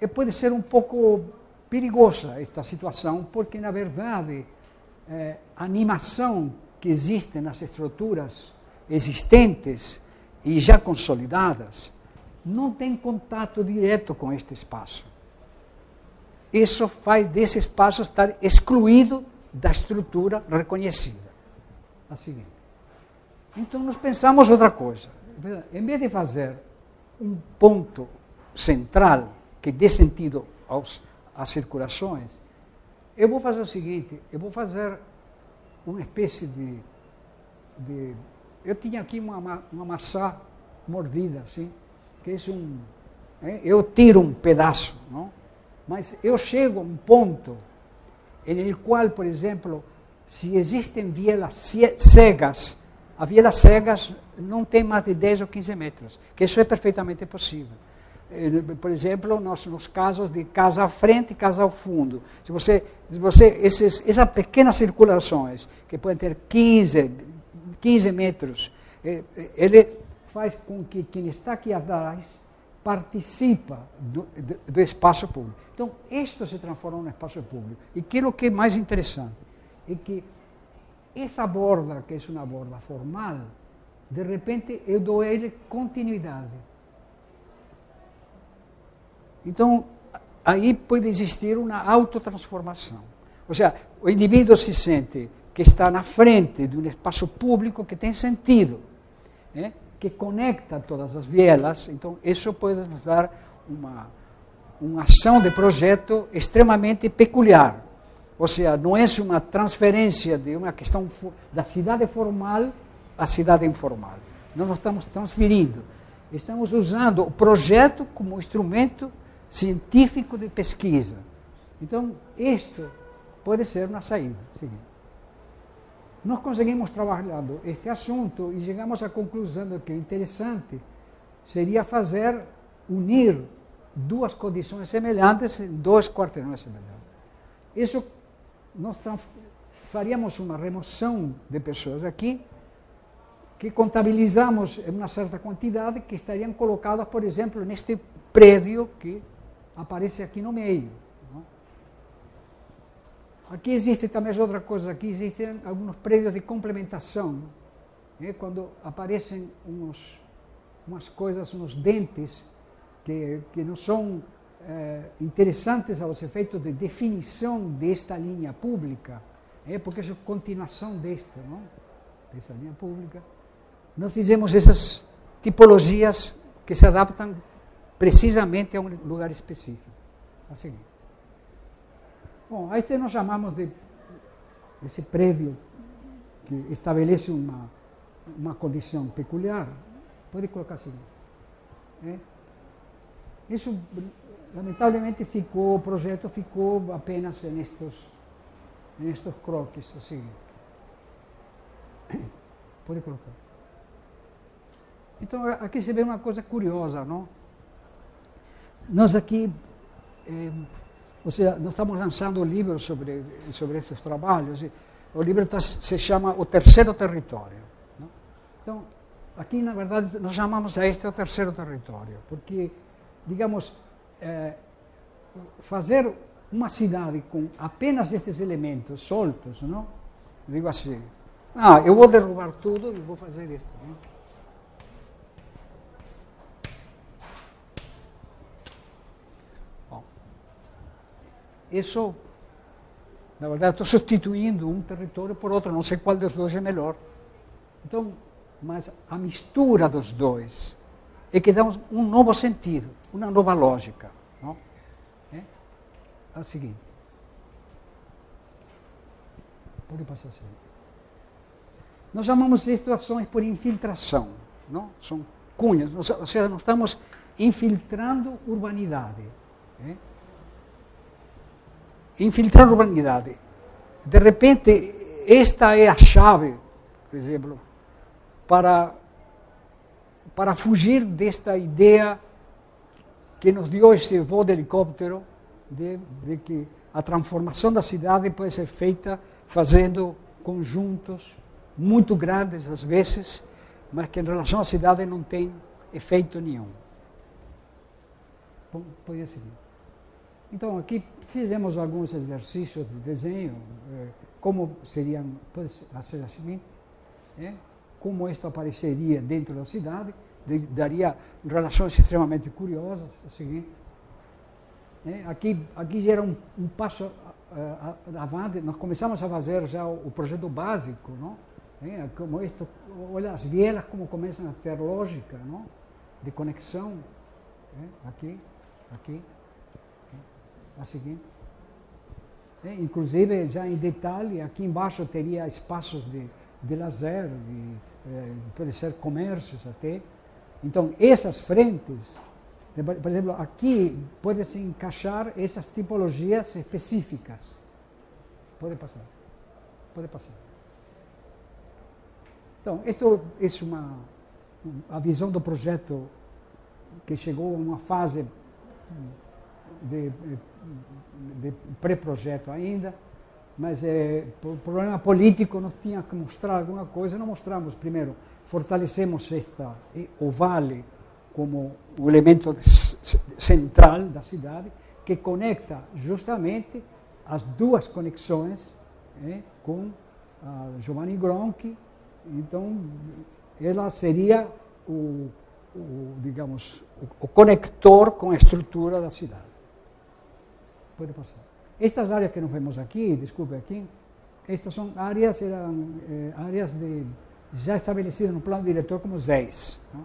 é, pode ser um pouco perigosa esta situação, porque, na verdade, é, a animação que existem nas estruturas existentes e já consolidadas, não tem contato direto com este espaço. Isso faz desse espaço estar excluído da estrutura reconhecida. A seguinte. Então nós pensamos outra coisa. Em vez de fazer um ponto central que dê sentido aos, às circulações, eu vou fazer o seguinte, eu vou fazer uma espécie de, de eu tinha aqui uma, uma maçã mordida, assim, que é um, é, eu tiro um pedaço, não? mas eu chego a um ponto em qual, por exemplo, se existem vielas cegas, as vielas cegas não têm mais de 10 ou 15 metros, que isso é perfeitamente possível. Eh, por exemplo, nos, nos, casos de casa à frente e casa ao fundo. Se você, se você essas pequenas circulações, que podem ter 15, 15 metros, eh, eh, ele faz com que quem está aqui atrás participa do espaço público. Então, isto se transforma num espaço público. E aquilo que é mais interessante é que essa borda, que é uma borda formal, de repente eu dou a ele continuidade então, aí pode existir uma autotransformação. Ou seja, o indivíduo se sente que está na frente de um espaço público que tem sentido, eh, que conecta todas as vielas, então isso pode nos dar uma, uma ação de projeto extremamente peculiar. Ou seja, não é uma transferência de uma questão da cidade formal à cidade informal. Não nós estamos transferindo. Estamos usando o projeto como instrumento científico de pesquisa. Então, isto pode ser uma saída. Seguinte. Nós conseguimos trabalhando este assunto e chegamos à conclusão de que o interessante seria fazer, unir duas condições semelhantes em dois quarteirões semelhantes. Isso nós faríamos uma remoção de pessoas aqui, que contabilizamos uma certa quantidade que estariam colocadas, por exemplo, neste prédio que aparece aqui no meio. Não? Aqui existe também outra coisa, aqui existem alguns prédios de complementação, né? quando aparecem uns, umas coisas, uns dentes que, que não são eh, interessantes aos efeitos de definição desta linha pública, é porque é continuação desta, não? dessa linha pública. Nós fizemos essas tipologias que se adaptam precisamente a um lugar específico. Assim. Bom, este nós chamamos de esse prédio que estabelece uma, uma condição peculiar. Pode colocar assim. É? Isso Lamentavelmente ficou, o projeto ficou apenas nestes, nestes croquis, assim. Pode colocar. Então, aqui se vê uma coisa curiosa, não? Nós aqui, eh, ou seja, nós estamos lançando um livro sobre, sobre esses trabalhos, e o livro tá, se chama O Terceiro Território. Não? Então, aqui, na verdade, nós chamamos a este o Terceiro Território, porque, digamos, é, fazer uma cidade com apenas estes elementos soltos, não? Digo assim, ah, eu vou derrubar tudo e vou fazer isto. Bom, isso, na verdade, estou substituindo um território por outro, não sei qual dos dois é melhor. Então, mas a mistura dos dois é que dá um novo sentido uma nova lógica. Não? É? é o seguinte. Pode passar assim. Nós chamamos de situações por infiltração. Não? São cunhas. Ou seja, nós estamos infiltrando urbanidade. É? Infiltrando urbanidade. De repente, esta é a chave, por exemplo, para, para fugir desta ideia que nos deu esse voo de helicóptero de, de que a transformação da cidade pode ser feita fazendo conjuntos muito grandes às vezes, mas que em relação à cidade não tem efeito nenhum. Bom, pode seguir. Então aqui fizemos alguns exercícios de desenho, eh, como seriam, pode ser assim, é? Como isto apareceria dentro da cidade, daria relações extremamente curiosas. O seguinte, é, aqui, aqui já era um, um passo uh, avante, nós começamos a fazer já o, o projeto básico, não? É, como isto, olha as vielas como começam a ter lógica, não? De conexão, é, aqui, aqui, a seguinte. É, inclusive, já em detalhe, aqui embaixo teria espaços de, de lazer, de, pode ser comércios até, então, essas frentes, por exemplo, aqui pode-se encaixar essas tipologias específicas. Pode passar. Pode passar. Então, isso é uma, a visão do projeto que chegou a uma fase de, de pré-projeto ainda, mas é, por problema político nós tínhamos que mostrar alguma coisa, não mostramos primeiro fortalecemos esta, o vale como o elemento central da cidade, que conecta justamente as duas conexões eh, com Giovanni Gronchi. Então, ela seria o, o digamos, o, o, conector com a estrutura da cidade. Pode passar. Estas áreas que nós vemos aqui, desculpe aqui, estas são áreas, eram eh, áreas de, já estabelecidas no plano diretor como ZEIS. Não?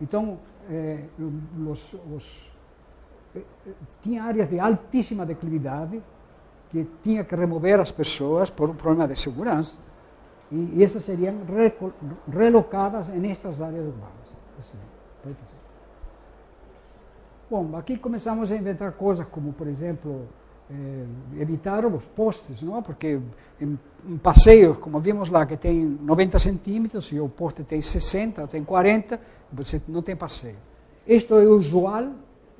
Então, eh, os, os, eh, tinha áreas de altíssima declividade que tinha que remover as pessoas por um problema de segurança e, e essas seriam relocadas nestas áreas urbanas. Assim, Bom, aqui começamos a inventar coisas como, por exemplo, eh, evitar os postes, não? porque em, em, passeios, como vimos lá, que tem 90 centímetros e o poste tem 60 ou tem 40, você não tem passeio. Isto é usual,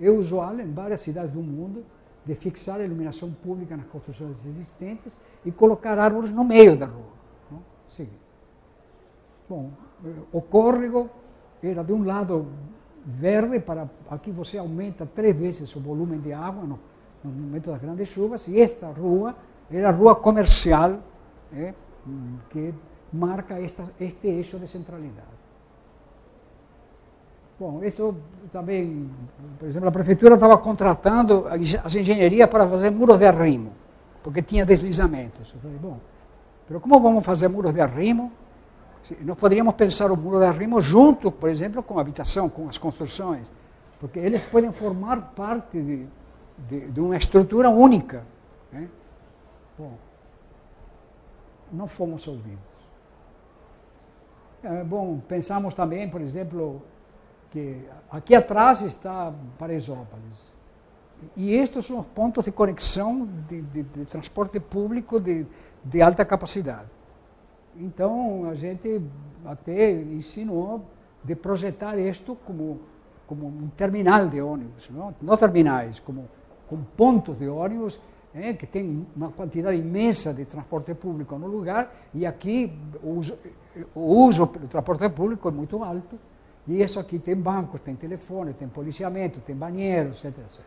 é usual em várias cidades do mundo, de fixar a iluminação pública nas construções existentes e colocar árvores no meio da rua. Não? Sim. Bom, eh, o córrego era de um lado verde, para aqui você aumenta três vezes o volume de água no, no momento das grandes chuvas, e esta rua era a rua comercial é, que marca esta, este eixo de centralidade. Bom, isso também, por exemplo, a prefeitura estava contratando as engenharias para fazer muros de arrimo, porque tinha deslizamentos. Eu falei, bom, mas como vamos fazer muros de arrimo? Nós poderíamos pensar o muro de arrimo junto, por exemplo, com a habitação, com as construções, porque eles podem formar parte de, de, de uma estrutura única. Né? Bom, não fomos ouvidos. É, bom, pensamos também, por exemplo, que aqui atrás está Paraisópolis. E estes são os pontos de conexão de, de, de transporte público de, de, alta capacidade. Então, a gente até ensinou de projetar isto como, como um terminal de ônibus, não, não terminais, como, como pontos de ônibus é, que tem uma quantidade imensa de transporte público no lugar, e aqui o uso, do transporte público é muito alto, e isso aqui tem bancos, tem telefone, tem policiamento, tem banheiro, etc. etc.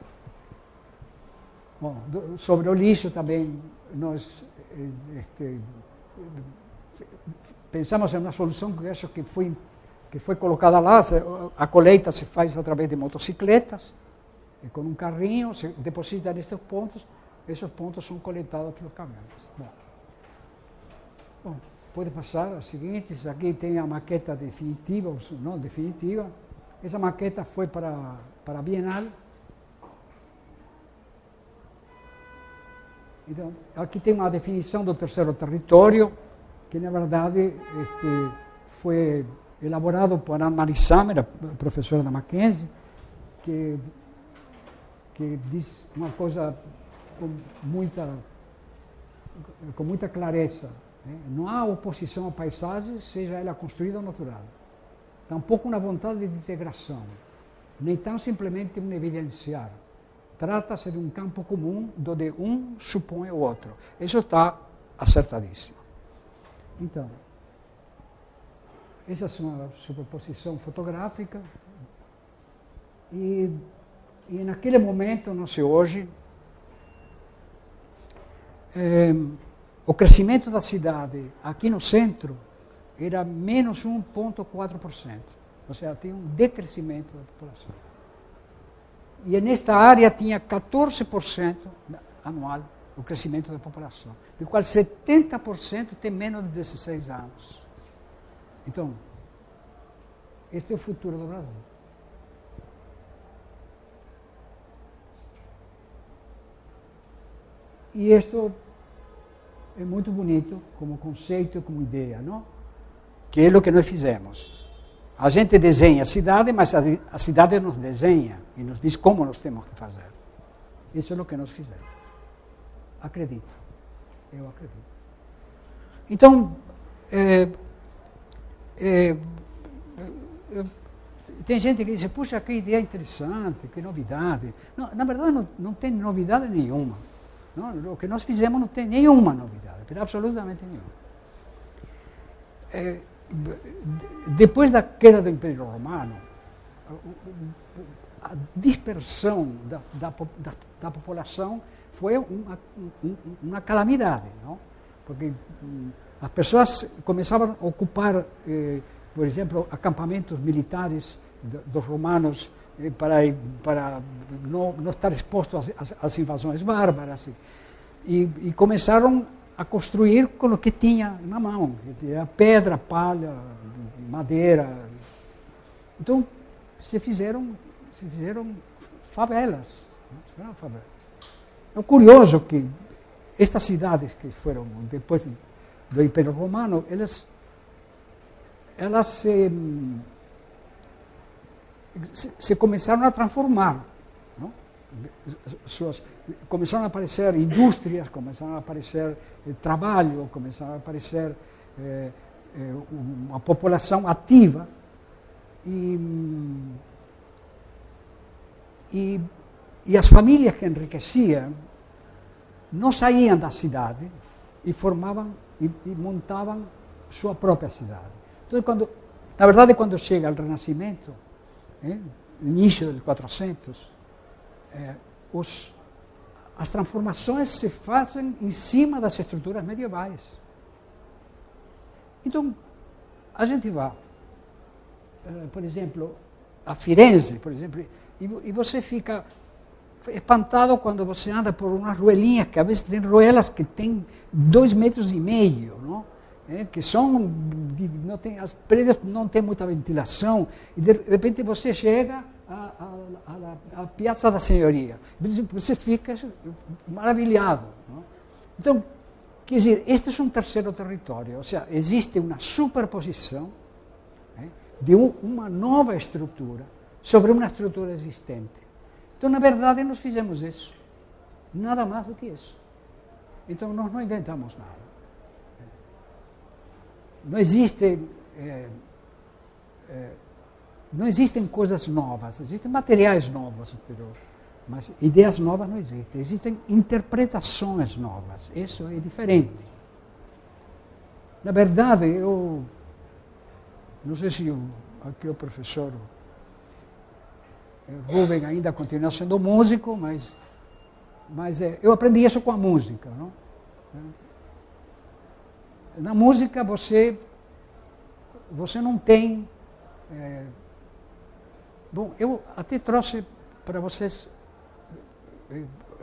Bom, do, sobre o lixo também nós eh, este, pensamos em uma solução que acho que foi, que foi colocada lá. A colheita se faz através de motocicletas, e com um carrinho, se deposita nestes pontos, esses pontos são coletados pelos caminhões. Bom, bom Pode passar as seguintes. Aqui tem a maqueta definitiva, não definitiva. Essa maqueta foi para, para a Bienal. Então, aqui tem uma definição do terceiro território, que na verdade este, foi elaborado por Anne Marie Summer, professora da Mackenzie, que, que diz uma coisa com muita, com muita clareza. Né? Não há oposição à paisagem, seja ela construída ou natural. Tampouco uma vontade de integração, nem tão simplesmente um evidenciar. Trata-se de um campo comum onde um supõe o outro. Isso está acertadíssimo. Então, essa é uma superposição fotográfica e, e naquele momento, não sei hoje, é, o crescimento da cidade aqui no centro era menos 1,4%. Ou seja, tem um decrescimento da população. E nesta área tinha 14% anual o crescimento da população, do qual 70% tem menos de 16 anos. Então, este é o futuro do Brasil. E isto é muito bonito como conceito, como ideia, não? Que é o que nós fizemos. A gente desenha a cidade, mas a, cidade nos desenha e nos diz como nós temos que fazer. Isso é o que nós fizemos. Acredito. Eu acredito. Então, é, é, tem gente que diz, puxa, que ideia interessante, que novidade. Não, na verdade, não, não tem novidade nenhuma. Não, o que nós fizemos não tem nenhuma novidade, absolutamente nenhuma. É, depois da queda do Império Romano, a dispersão da, da, da, da população foi uma, uma calamidade, não? porque hum, as pessoas começavam a ocupar, eh, por exemplo, acampamentos militares dos romanos para, para não, não estar exposto às, às, invasões bárbaras. e, e começaram a construir com o que tinha na mão, pedra, palha, madeira. Então se fizeram, se fizeram favelas. Favelas. É curioso que estas cidades que foram depois do Império Romano, elas, elas se, se, começaram a transformar. Não? Suas, começaram a aparecer indústrias, começaram a aparecer eh, trabalho, começaram a aparecer eh, eh, uma população ativa. E, e, e as famílias que enriqueciam não saíam da cidade e formavam e, e montavam sua própria cidade. Então, quando, na verdade, quando chega o Renascimento, eh, início dos 400, eh, os, as transformações se fazem em cima das estruturas medievais. Então, a gente vai, eh, por exemplo, a Firenze, por exemplo, e, e você fica espantado quando você anda por umas ruelinhas, que às vezes tem ruelas que têm dois metros e meio, não? É, que são, não tem, as prédios não têm muita ventilação, e de repente você chega à, à, à Piazza da Senhoria, você fica maravilhado. Não? Então, quer dizer, este é um terceiro território, ou seja, existe uma superposição é, de um, uma nova estrutura sobre uma estrutura existente. Então, na verdade, nós fizemos isso. Nada mais do que isso. Então, nós não inventamos nada. Não existe. É, é, não existem coisas novas, existem materiais novos, mas ideias novas não existem. Existem interpretações novas. Isso é diferente. Na verdade, eu. Não sei se eu, aqui o professor Rubem ainda continua sendo músico, mas, mas é, eu aprendi isso com a música. Não? Na música você, você não tem. É, bom, eu até trouxe para vocês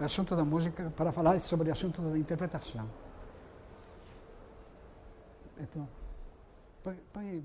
o assunto da música para falar sobre o assunto da interpretação. Então, põe, põe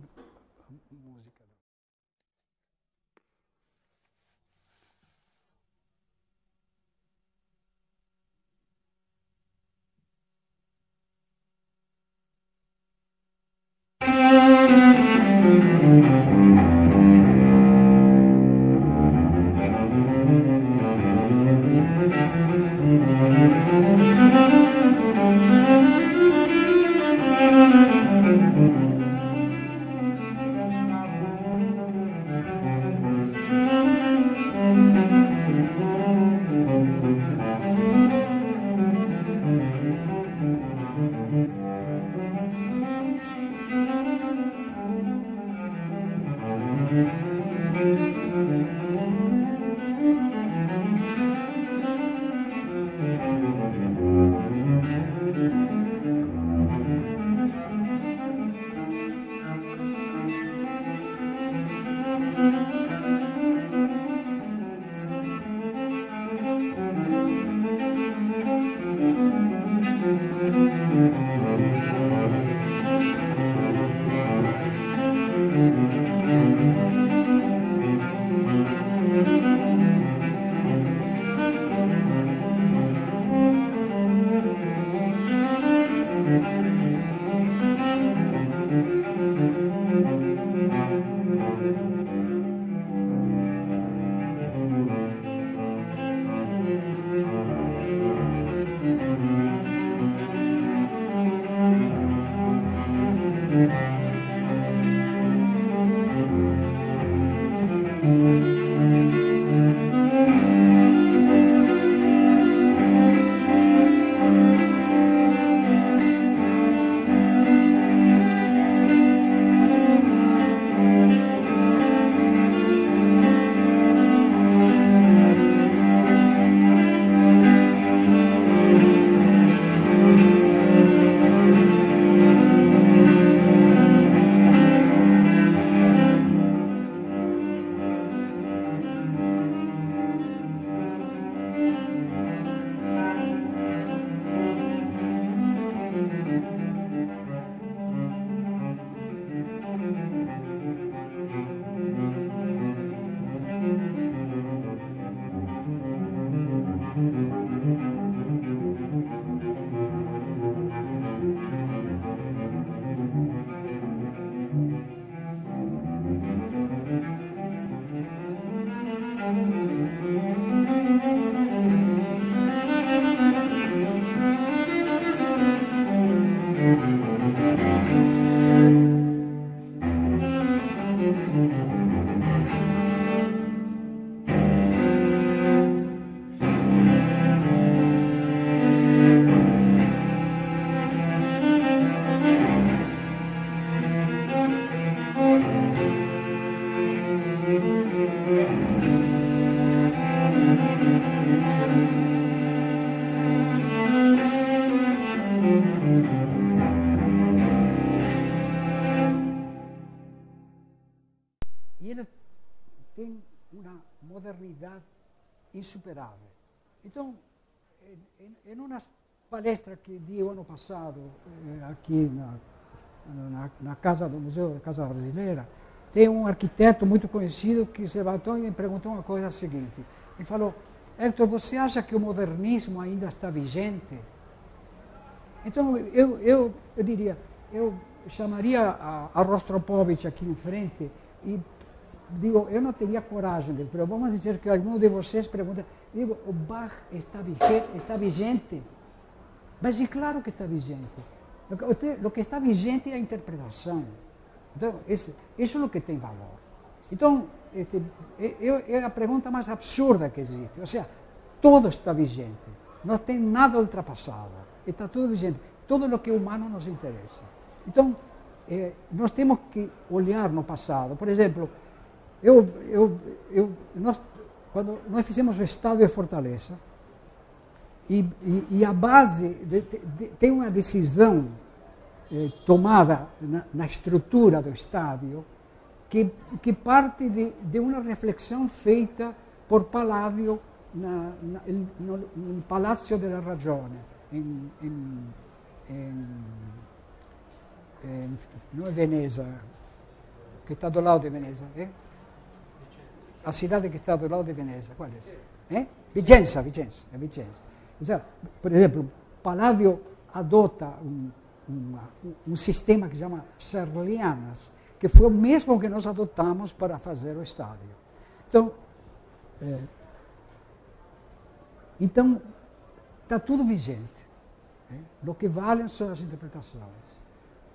insuperável. Então, em, uma palestra que o ano passado eh, aqui na, na, na, casa do Museu, Casa Brasileira, tem um arquiteto muito conhecido que se levantou e me perguntou uma coisa seguinte. Ele falou, Hector, você acha que o modernismo ainda está vigente? Então, eu, eu, eu diria, eu chamaria a, a Rostropovich aqui em frente e digo, eu não teria coragem, mas vamos dizer que algum de vocês pergunta, digo, o Bach está vigente? Está vigente? Mas é claro que está vigente. O que está vigente é a interpretação. Então, isso, isso é o que tem valor. Então, este, é a pergunta mais absurda que existe. Ou seja, tudo está vigente. Não tem nada ultrapassado. Está tudo vigente. Tudo o que é humano nos interessa. Então, eh, nós temos que olhar no passado. Por exemplo, eu, eu, eu, nós, quando nós fizemos o Estado de Fortaleza, e, e, e a base de, de, tem uma decisão eh, tomada na, na, estrutura do estádio que, que parte de, de uma reflexão feita por Palladio na, na, no, no della Ragione, em, em, em, em, não é Veneza, que está do lado de Veneza, é? A cidade que está do lado de Veneza, qual é? é? Vicenza, Vicenza, é Vicenza. Por exemplo, Palladio adota um, uma, um sistema que chama Serlianas, que foi o mesmo que nós adotamos para fazer o estádio. Então, é, então está tudo vigente. Né? O que valem são as interpretações.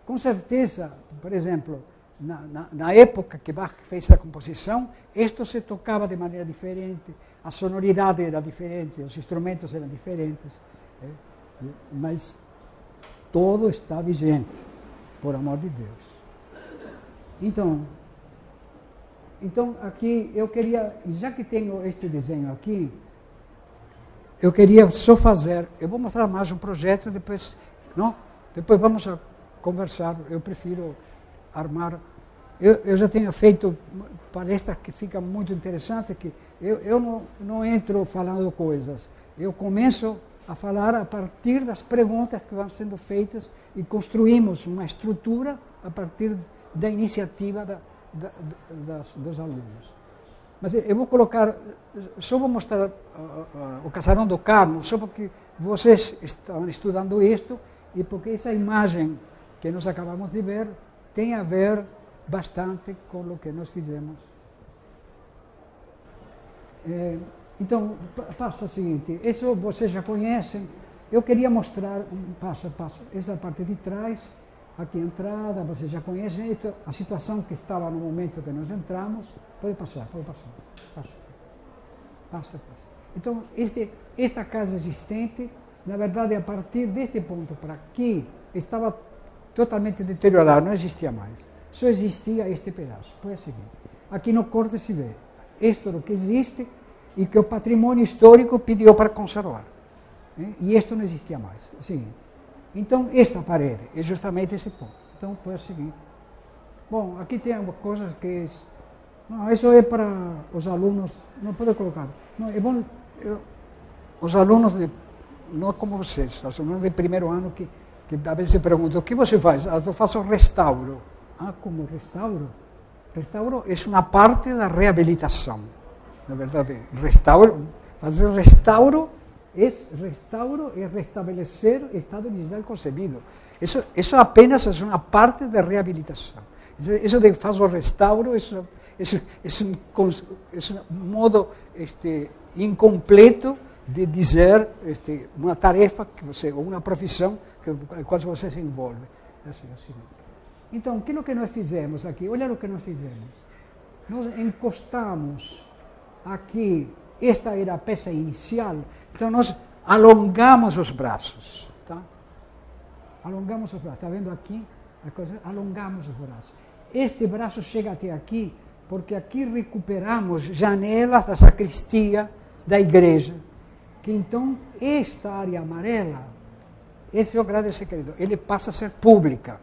Com certeza, por exemplo, na, na, na, época que Bach fez a composição, isto se tocava de maneira diferente, a sonoridade era diferente, os instrumentos eram diferentes, é? mas todo está vigente, por amor de Deus. Então, então aqui eu queria, já que tenho este desenho aqui, eu queria só fazer, eu vou mostrar mais um projeto, depois, não? Depois vamos conversar, eu prefiro armar. Eu, eu já tenho feito palestras que fica muito interessante, que eu, eu não, não entro falando coisas, eu começo a falar a partir das perguntas que vão sendo feitas e construímos uma estrutura a partir da iniciativa da, da, das, dos alunos. Mas eu vou colocar, só vou mostrar uh, uh, o Casarão do Carmo, só porque vocês estavam estudando isto e porque essa imagem que nós acabamos de ver tem a ver bastante com o que nós fizemos. É, então, passa o seguinte, isso vocês já conhecem, eu queria mostrar, passa, passa, essa parte de trás, aqui a entrada, vocês já conhecem, a situação que estava no momento que nós entramos, pode passar, pode passar, passa, passa, passa. Então, este, esta casa existente, na verdade, a partir deste ponto para aqui, estava totalmente deteriorada, não existia mais. Só existia este pedaço. Foi seguinte, aqui no corte se vê, isto é o que existe, e que o patrimônio histórico pediu para conservar. Né? E isto não existia mais. Sim. Então, esta parede é justamente esse ponto. Então, foi o. Bom, aqui tem algumas coisas que... Não, isso é para os alunos... Não pode colocar. Não, é bom... Eu, os alunos, de, não como vocês, os alunos de primeiro ano que, que às vezes perguntam, o que você faz? Ah, eu faço restauro. Ah, como restauro? Restauro é uma parte da reabilitação na verdade, restauro, fazer restauro é restauro e restabelecer o estado original concebido. Isso, isso apenas é uma parte da reabilitação. Isso de fazer restauro é, é, é, é um modo este, incompleto de dizer este, uma tarefa que você, ou uma profissão a qual você se envolve. Assim, assim. Então, o que é nós fizemos aqui? Olha o que nós fizemos. Nós encostamos aqui, esta era a peça inicial, então nós alongamos os braços. Tá? Alongamos os braços, está vendo aqui? Coisa, alongamos os braços. Este braço chega até aqui, porque aqui recuperamos janelas da sacristia da igreja. Que então esta área amarela, esse é o grande segredo, ele passa a ser pública.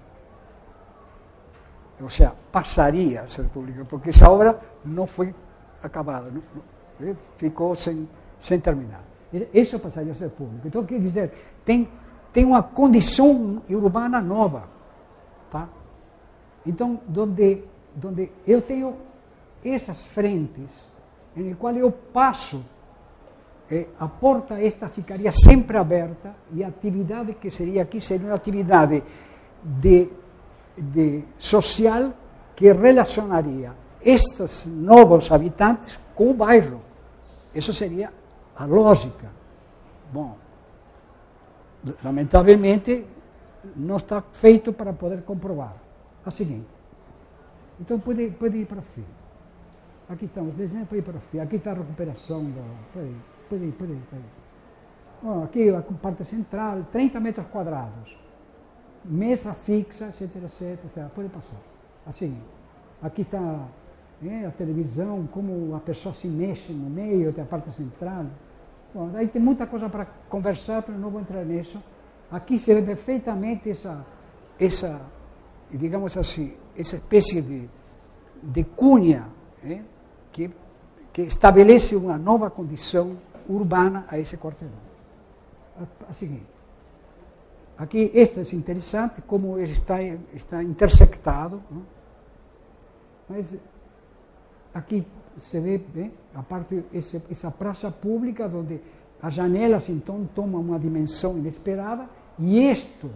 Ou seja, passaria a ser pública, porque essa obra não foi acabada. eh, ficou sem, sem terminar. Isso passaria a ser público. Então, quer dizer, tem, tem uma condição urbana nova. Tá? Então, donde, donde eu tenho essas frentes, em qual eu passo, eh, a porta esta ficaria sempre aberta e a atividade que seria aqui seria uma atividade de, de social que relacionaria estes novos habitantes com o bairro. Isso seria a lógica. Bom, lamentavelmente não está feito para poder comprovar. A seguinte. Então pode, pode ir para fim. Aqui estão os pode ir para fim. Aqui está a recuperação. Da, ir. Pode ir. Bom, aqui a parte central, 30 metros quadrados. Mesa fixa, etc, etc, etc. Pode passar. Assim, aqui está é, a televisão, como a pessoa se mexe no meio, tem a parte central. Bom, aí tem muita coisa para conversar, mas não vou entrar nisso. Aqui se vê perfeitamente essa, essa digamos assim, essa espécie de, de cunha é, que, que estabelece uma nova condição urbana a. A, a seguinte. Aqui, este é interessante, como ele está, está intersectado. Não? Mas aqui se vê a parte, essa praça pública, onde as janelas então tomam uma dimensão inesperada, e isto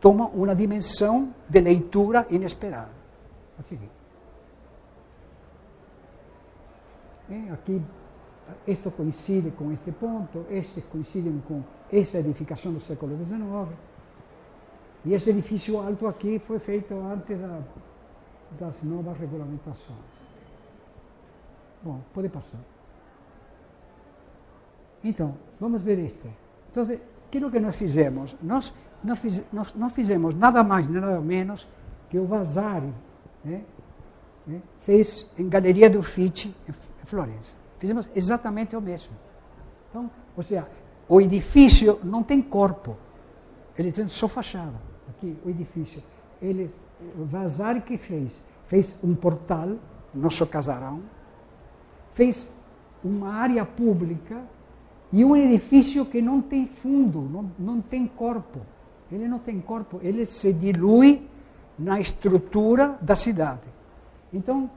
toma uma dimensão de leitura inesperada. Assim. Bem, aqui, isto coincide com este ponto, estes coincidem com essa edificação do século XIX. E esse edifício alto aqui foi feito antes da, das novas regulamentações. Bom, pode passar. Então, vamos ver este. Então, o que nós fizemos? Nós não, fizemos nada mais, nada menos que o Vasari fez em Galeria do Uffizi, em Florença. Fizemos exatamente o mesmo. Então, ou seja, o edifício não tem corpo, ele tem só fachada. Aqui, o edifício. Ele, o Vasari que fez? Fez um portal, nosso casarão, fez uma área pública e um edifício que não tem fundo, não, não tem corpo. Ele não tem corpo, ele se dilui na estrutura da cidade. Então,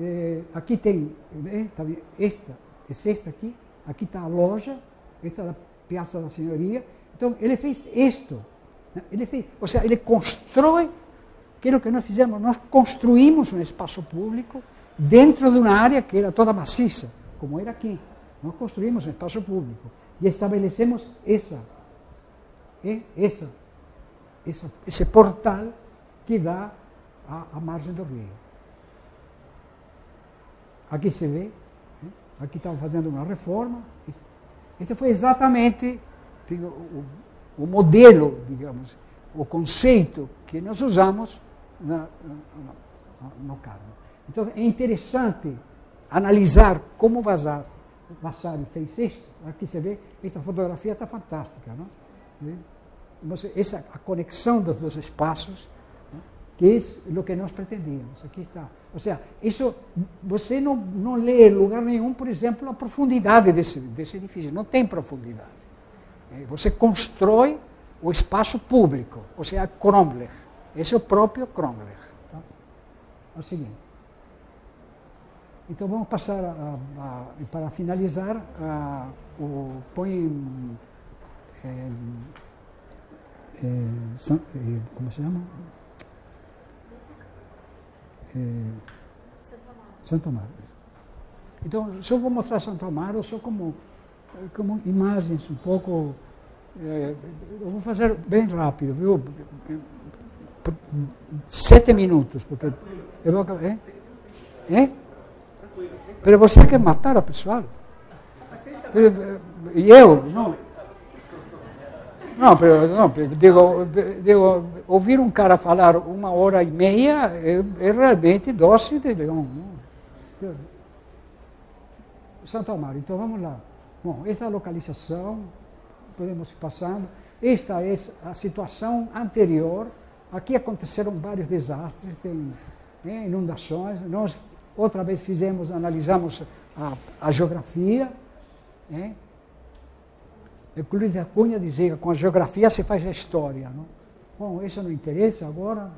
eh, aqui tem, eh, tá esta, esta aqui, aqui está a loja, esta é a Piazza da Senhoria. Então, ele fez isto. Né? Ele fez, ou seja, ele constrói, que é o que nós fizemos, nós construímos um espaço público dentro de uma área que era toda maciça, como era aqui. Nós construímos um espaço público e estabelecemos essa, essa, essa esse portal que dá à, margem do rio. Aqui se vê, né? aqui estamos fazendo uma reforma. Este foi exatamente digo, o, o, modelo, digamos, o conceito que nós usamos na, no, no Carmo. Então é interessante analisar como Vasari, Vasari fez isto. Aqui você vê, esta fotografia está fantástica. Não? Essa, a conexão dos dois espaços? Que é o que nós pretendíamos. Aqui está. Ou seja, isso, você não, não lê em lugar nenhum, por exemplo, a profundidade desse, desse edifício. Não tem profundidade. É, você constrói o espaço público, ou seja, Cromler. Esse é o próprio Cromler. Tá? É o seguinte. Então vamos passar a, a, para finalizar a, o põe é, é, como se chama? Santo Amaro. Então, só vou mostrar Santo Amaro só como, como imagens um pouco. É, eu vou fazer bem rápido, viu? Sete minutos, porque eu vou acabar. É? é? Pero você quer matar a pessoa? E eu? Não. Não, não digo, digo, ouvir um cara falar uma hora e meia é, é realmente doce de leão. Santo Amaro, então vamos lá. Bom, esta é a localização, podemos ir passando. Esta é a situação anterior. Aqui aconteceram vários desastres, tem né, inundações. Nós Outra vez fizemos, analisamos a, a geografia. Né? Euclides da Cunha dizia que com a geografia se faz a história. Não? Bom, isso não interessa agora.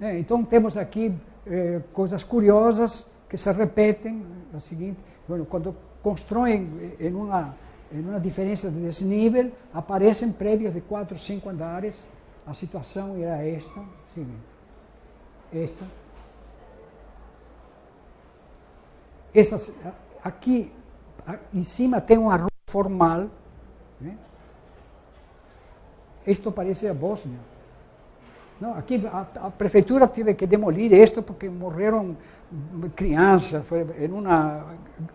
É, então temos aqui eh, coisas curiosas que se repetem. É o seguinte, quando constroem em uma, em uma diferença de desnível, aparecem prédios de quatro, cinco andares. A situação era esta, esta. Essas, aqui em cima tem uma rua formal. Isto parece a Bósnia. Não, aqui a, a, prefeitura teve que demolir isto porque morreram crianças, foi em uma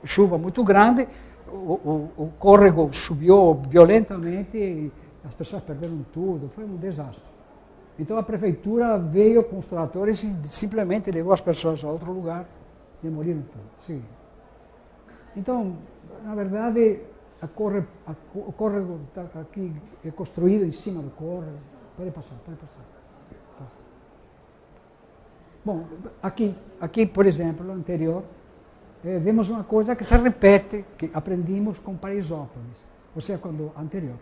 chuva muito grande, o, o, o córrego subiu violentamente e as pessoas perderam tudo, foi um desastre. Então a prefeitura veio com os tratores e simplesmente levou as pessoas a outro lugar, demoliram tudo. Sim. Então, na verdade, a corre, a, o córrego está aqui é construído em cima do córrego. Pode passar, pode passar. Bom, aqui, aqui, por exemplo, anterior, eh, vemos uma coisa que se repete, que aprendimos com Paraisópolis, ou seja, quando anterior,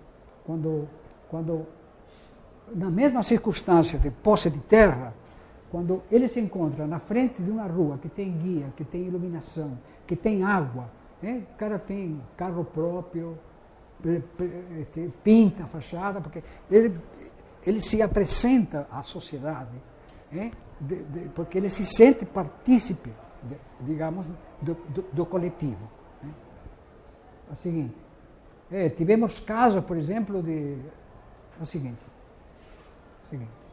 quando, quando na mesma circunstância de posse de terra, quando ele se encontra na frente de uma rua que tem guia, que tem iluminação, que tem água, né? o cara tem carro próprio, pinta a fachada, porque ele, ele se apresenta à sociedade. Né? de, de, porque ele se sente partícipe, de, digamos, do, do, do coletivo. Né? É o seguinte, é, tivemos casos, por exemplo, de. É o seguinte. É o seguinte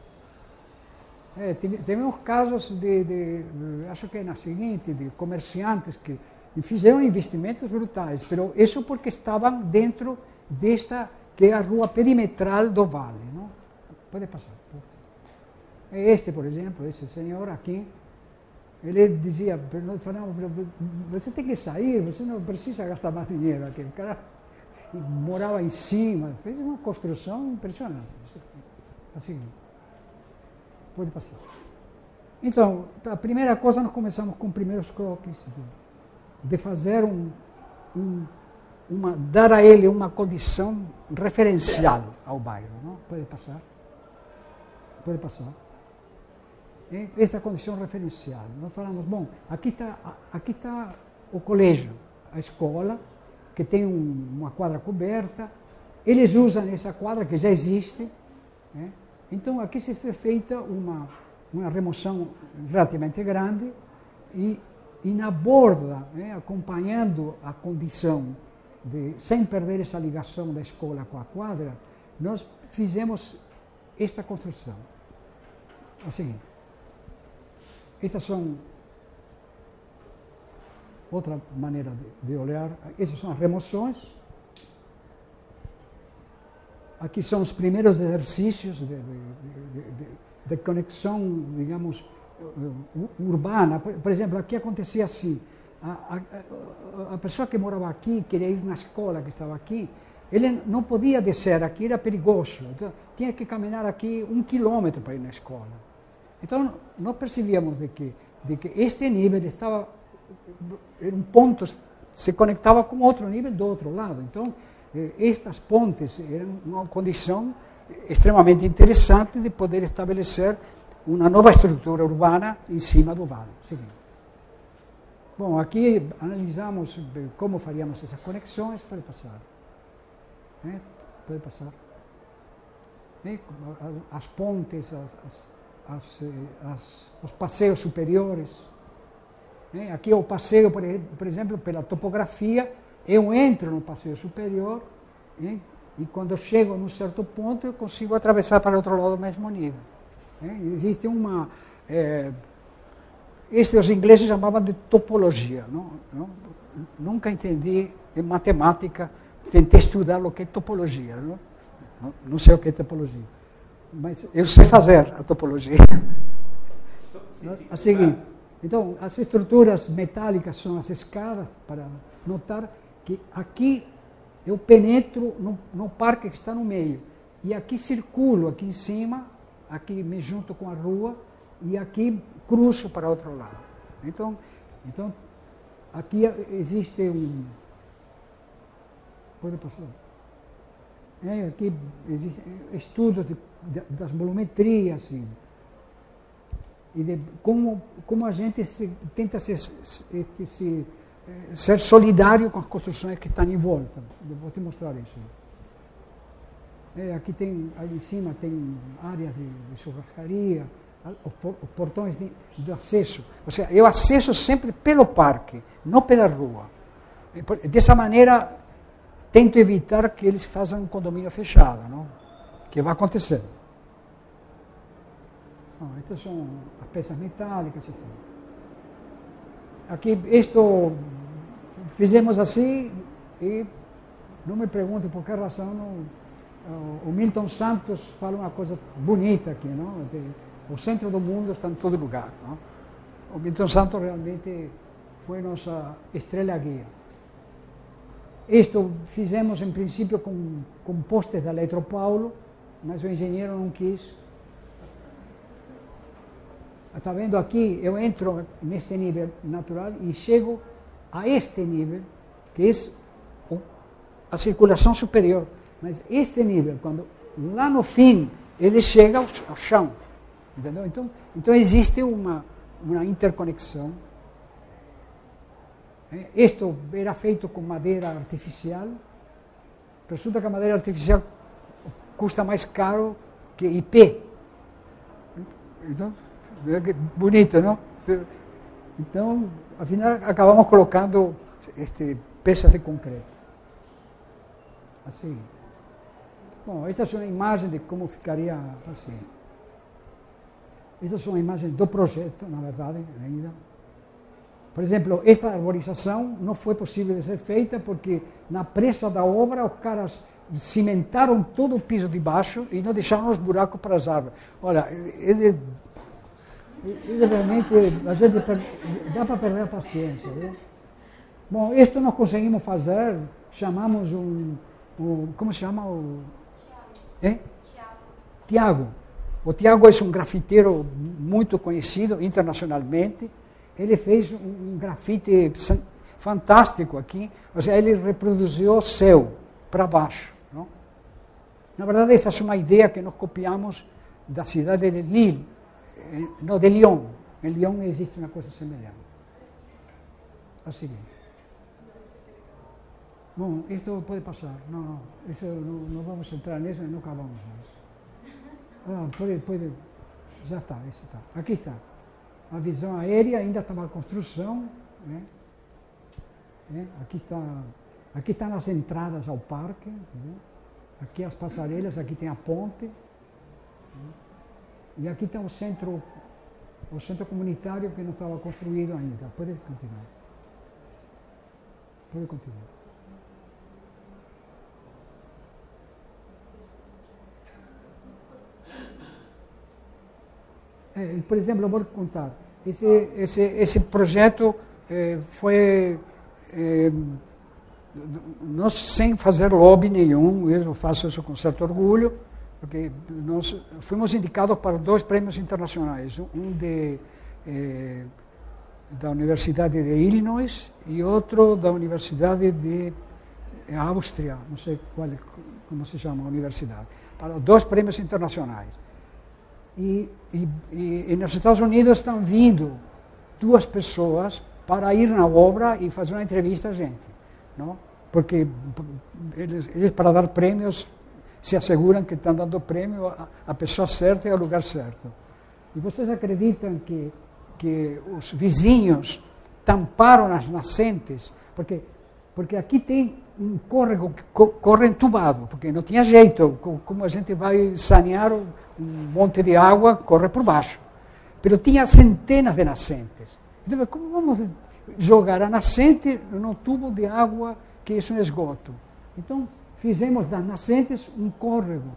é, tivemos casos de, de, acho que é na seguinte, de comerciantes que fizeram investimentos brutais, mas isso porque estavam dentro desta, que é a rua perimetral do vale. Não? Pode passar. Este, por exemplo, esse senhor aqui, ele dizia, falamos, você tem que sair, você não precisa gastar mais dinheiro aqui. O cara morava em cima, fez uma construção impressionante. Assim, pode passar. Então, a primeira coisa, nós começamos com primeiros croquis, de fazer um, um uma, dar a ele uma condição referencial ao bairro. Não? Pode passar? Pode passar esta condição referencial. Nós falamos, bom, aqui está aqui tá o colégio, a escola, que tem um, uma quadra coberta, eles usam essa quadra que já existe, né? então aqui se foi feita uma, uma remoção relativamente grande e, e na borda, né, acompanhando a condição, de, sem perder essa ligação da escola com a quadra, nós fizemos esta construção. Seguinte, estas são outra maneira de, de olhar. Essas são as remoções. Aqui são os primeiros exercícios de, de, de conexão, digamos, urbana. Por exemplo, aqui acontecia assim. A, a, a, pessoa que morava aqui, queria ir na escola que estava aqui, ele não podia descer aqui, era perigoso. Então, tinha que caminhar aqui um quilômetro para ir na escola. Então, nós percebíamos de que, de que este nível estava, em um ponto, se conectava com outro nível do outro lado. Então, eh, estas pontes eram uma condição extremamente interessante de poder estabelecer uma nova estrutura urbana em cima do vale. Bom, aqui analisamos como faríamos essas conexões. Pode passar. É? Pode passar. É? As pontes, as, as as, eh, os passeios superiores. Né? Aqui o passeio, por, por, exemplo, pela topografia, eu entro no passeio superior né? e quando chego num certo ponto eu consigo atravessar para outro lado do mesmo nível. Né? Existe uma. É, este os ingleses chamavam de topologia. Não? não? Nunca entendi em matemática, tentei estudar o que é topologia. Não, não, não sei o que é topologia. Mas eu sei fazer a topologia. A seguinte, então, as estruturas metálicas são as escadas, para notar que aqui eu penetro no, no parque que está no meio. E aqui circulo, aqui em cima, aqui me junto com a rua, e aqui cruzo para outro lado. Então, então aqui existe um. Pode passar. É, aqui existem estudos de, de, das volumetrias e, e de como, como a gente se, tenta se, se, se, ser solidário com as construções que estão em volta. Vou te mostrar isso. É, aqui tem, ali em cima tem áreas de, de churrascaria, os portões de, de acesso. Ou seja, eu acesso sempre pelo parque, não pela rua. Dessa maneira, tento evitar que eles façam um condomínio fechado, não? que vai acontecer. Estas são as peças metálicas. Aqui, isto fizemos assim e não me pergunte por que razão não, o Milton Santos fala uma coisa bonita aqui, não? o centro do mundo está em todo lugar. Não? O Milton Santos realmente foi nossa estrela guia. Isto fizemos em princípio com, com postes da Eletropaulo, mas o engenheiro não quis. Está vendo aqui? Eu entro neste nível natural e chego a este nível, que é a circulação superior. Mas este nível, quando lá no fim ele chega ao, ao chão, entendeu? Então, então existe uma, uma interconexão. Isto era feito com madeira artificial. Resulta que a madeira artificial custa mais caro que IP. Então, bonito, não? Então, afinal, acabamos colocando este, peças de concreto. Assim. Bom, esta é uma imagem de como ficaria assim. Estas são imagens do projeto, na verdade, ainda. Por exemplo, esta arborização não foi possível de ser feita porque na pressa da obra os caras cimentaram todo o piso de baixo e não deixaram os buracos para as árvores. Olha, ele, ele realmente, a gente dá para perder a paciência. Bom, isto nós conseguimos fazer, chamamos um, um como se chama o... Tiago. Tiago. O Tiago é um grafiteiro muito conhecido internacionalmente. Ele fez um grafite fantástico aqui. Ou seja, ele reproduziu o céu para baixo. Não? Na verdade, essa é uma ideia que nós copiamos da cidade de Lille, eh, não, de Lyon. Em Lyon existe uma coisa semelhante. É o seguinte. Bom, isto pode passar. Não. Isso, não, não vamos entrar nisso e não acabamos nisso. Ah, pode, já está, esse está. Aqui está. A visão aérea ainda está uma construção. Né? É, aqui está aqui estão as entradas ao parque. Né? Aqui as passarelas, aqui tem a ponte. Né? E aqui está o centro, o centro comunitário que não estava construído ainda. Pode continuar. Pode continuar. Por exemplo, eu vou contar. Esse, esse, esse projeto é, foi é, nós sem fazer lobby nenhum, eu faço isso com certo orgulho, porque nós fomos indicados para dois prêmios internacionais, um de eh, da Universidade de Illinois e outro da Universidade de Áustria, não sei qual, como se chama a universidade, para dois prêmios internacionais. E, e, e, nos Estados Unidos estão vindo duas pessoas para ir na obra e fazer uma entrevista a gente. Não? Porque eles, eles, para dar prêmios, se asseguram que estão dando prêmio à, à pessoa certa e ao lugar certo. E vocês acreditam que, que os vizinhos tamparam as nascentes? Porque, porque aqui tem um córrego que corre entubado, porque não tinha jeito. Como a gente vai sanear um monte de água, corre por baixo. Mas tinha centenas de nascentes. Então, como vamos jogar a nascente no tubo de água que é um esgoto? Então, fizemos das nascentes um córrego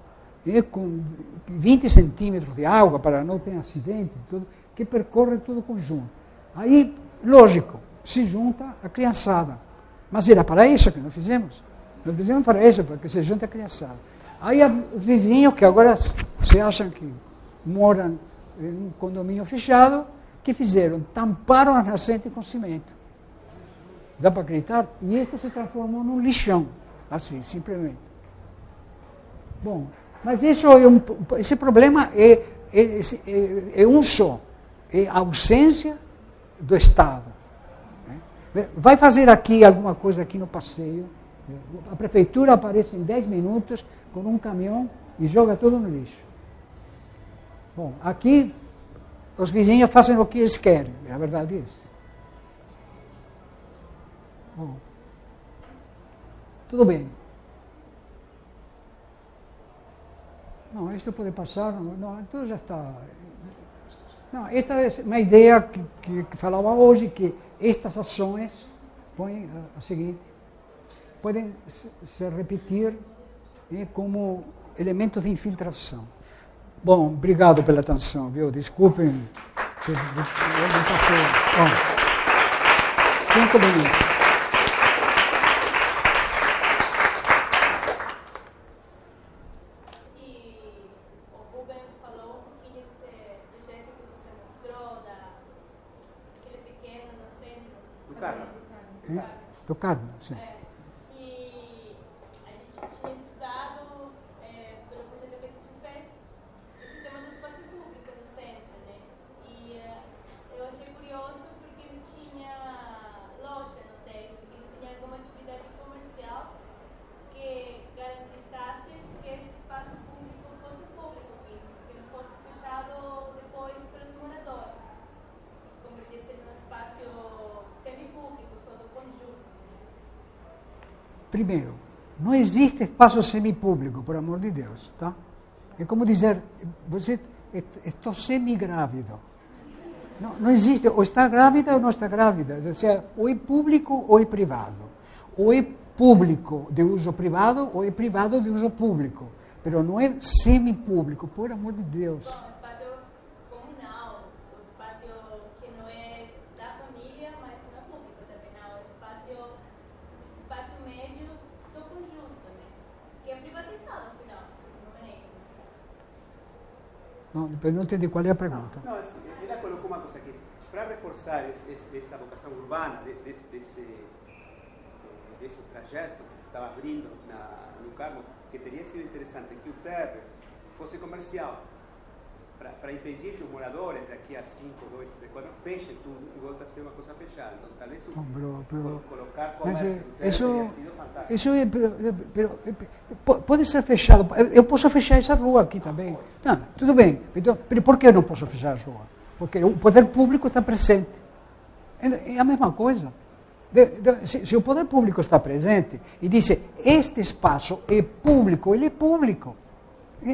é, com 20 centímetros de água para não ter acidentes, tudo, que percorre todo o conjunto. Aí, lógico, se junta a criançada. Mas era para isso que nós fizemos. Nós fizemos para isso, para que se junte a criançada. Aí os vizinhos, que agora se acham que moram em um condomínio fechado, que fizeram? Tamparam a nascente com cimento. dá para acreditar? E isto se transformou num lixão, assim, simplesmente. Bom, mas isso é um, esse problema é, é, é, é um só, é a ausência do Estado. né? Vai fazer aqui alguma coisa aqui no passeio, a prefeitura aparece em 10 minutos com um caminhão e joga tudo no lixo. Bom, aqui os vizinhos fazem o que eles querem, é a verdade isso. Bom, tudo bem. Não, isto pode passar, não, então já está. Não, esta é uma ideia que, que, que falava hoje, que estas ações, põe a, a seguinte, podem se, se repetir como elementos de infiltração. Bom, obrigado pela atenção, viu? Desculpem, eu não passei. Bom, cinco minutos. que o Ruben falou um pouquinho desse projeto que você mostrou, da, aquele pequeno no centro. Do Carmo. Do É? Carmo. Do Carmo, sim. É. E a gente tinha estudado, é, pelo projeto que a gente fez, esse tema do espaço público no centro, né? E é, eu achei curioso porque não tinha loja no térreo, porque não tinha alguma atividade comercial que garantizasse que esse espaço público fosse público, que, que não fosse fechado depois pelos moradores, e convertisse num espaço semipúblico, só do conjunto. Primeiro, não existe espaço semipúblico, por amor de Deus, tá? É como dizer, você, estou semigrávido. Não, não existe, ou está grávida ou não está grávida. Ou seja, ou é público ou é privado. Ou é público de uso privado ou é privado de uso público. Mas não é semipúblico, por amor de Deus. Bom, espaço comunal, o espaço que não é da família, mas não é público também, não. O espaço, esse espaço médio do conjunto, né? Que é privatizado, no final, não é nem. Não, entendi qual é a pergunta. Não, assim, ela colocou uma coisa aqui. Para reforçar essa vocação urbana de- desse, desse, eh, desse trajeto que se estava abrindo na, no Carmo, que teria sido interessante que o térreo fosse comercial, para impedir que os moradores daqui a 5, 2, 3, 4 fechem tudo e volte a ser uma coisa fechada. Então, talvez o, Não, pero- pero- col- colocar comércio eh, térreo isso, é, pero, pero, eh, po- pode ser fechado. Eu posso fechar essa rua aqui também. Não, tudo bem. Então, por que eu não posso fechar a rua? Porque o poder público está presente. É é a mesma coisa. De- de- se, se o poder público está presente e diz este espaço é público, ele é público.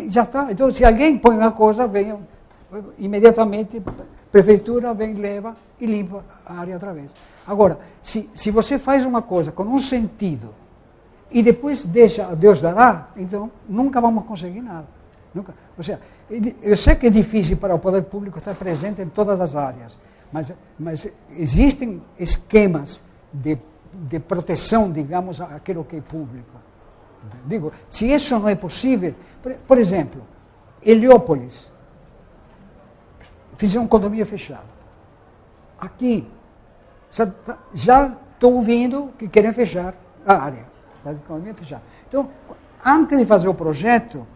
Já está. Então, se alguém põe uma coisa, vem imediatamente, prefeitura vem, leva e limpa a área outra vez. Agora, se, se você faz uma coisa com um sentido e depois deixa Deus dará, então nunca vamos conseguir nada. Nunca. Ou seja, eu sei que é difícil para o poder público estar presente em todas as áreas, mas, mas existem esquemas de, de proteção, digamos, àquilo que é público. Digo, se isso não é possível, por, exemplo, Heliópolis, fizeram um condomínio fechado. Aqui, sa- já estou ouvindo que querem fechar a área. Fazer condomínio fechado. Então, antes de fazer o projeto,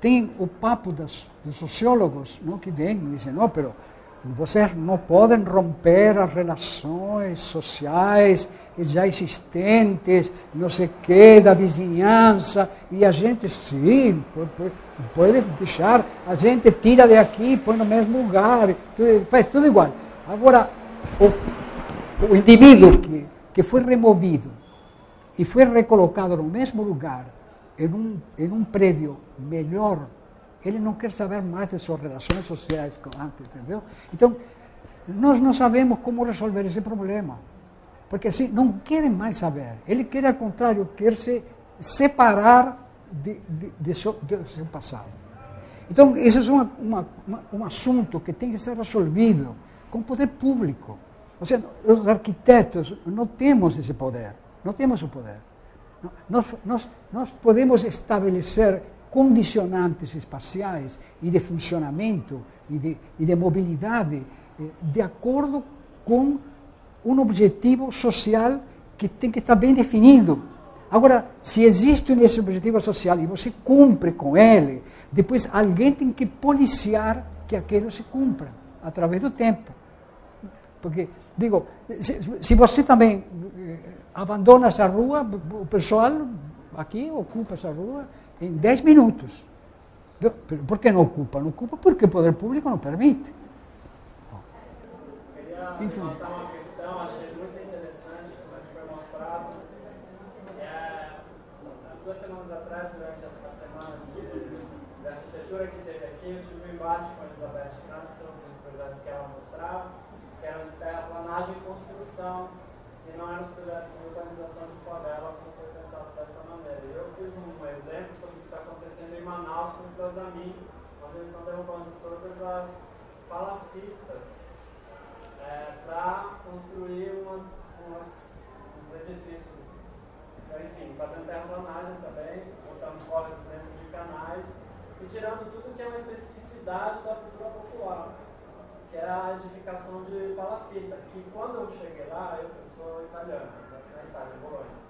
tem o papo das, dos sociólogos não, que vêm e dizem, não, pero vocês não podem romper as relações sociais já existentes, não sei o quê, da vizinhança, e a gente, sim, po- po- pode deixar, a gente tira de aqui, põe no mesmo lugar, faz tudo igual. Agora, o, o indivíduo que, que foi removido e foi recolocado no mesmo lugar, em um, em um prédio melhor, ele não quer saber mais de suas relações sociais com antes, entendeu? Então, nós não sabemos como resolver esse problema. Porque assim, não querem mais saber. Ele quer, ao contrário, quer se separar de, de, de, seu, de seu passado. Então, esse é uma, uma, uma, um assunto que tem que ser resolvido com poder público. Ou seja, os arquitetos não temos esse poder, não temos o poder. Nós, nós, nós podemos estabelecer condicionantes espaciais e de funcionamento e de, e de mobilidade eh, de acordo com um objetivo social que tem que estar bem definido. Agora, se existe esse objetivo social e você cumpre com ele, depois alguém tem que policiar que aquilo se cumpra através do tempo. Porque, digo, se, se você também eh, abandona essa rua, o pessoal aqui ocupa essa rua em 10 minutos. Por que não ocupa? Não ocupa porque o poder público não permite. Então, debate com a Elizabeth França sobre os projetos que ela mostrava, que eram de terraplanagem e construção, e não eram os projetos de urbanização de favela, como foi pensado dessa maneira. E eu fiz um exemplo sobre o que está acontecendo em Manaus com os amigos, onde eles estão derrubando todas as palafitas é, para construir umas, umas, uns edifícios, enfim, fazendo terraplanagem também, botando córregos dentro de canais e tirando tudo que é uma especificidade da cultura popular, que é a edificação de palafita, que quando eu cheguei lá, eu, sou italiano, nasci na Itália, Bolonha.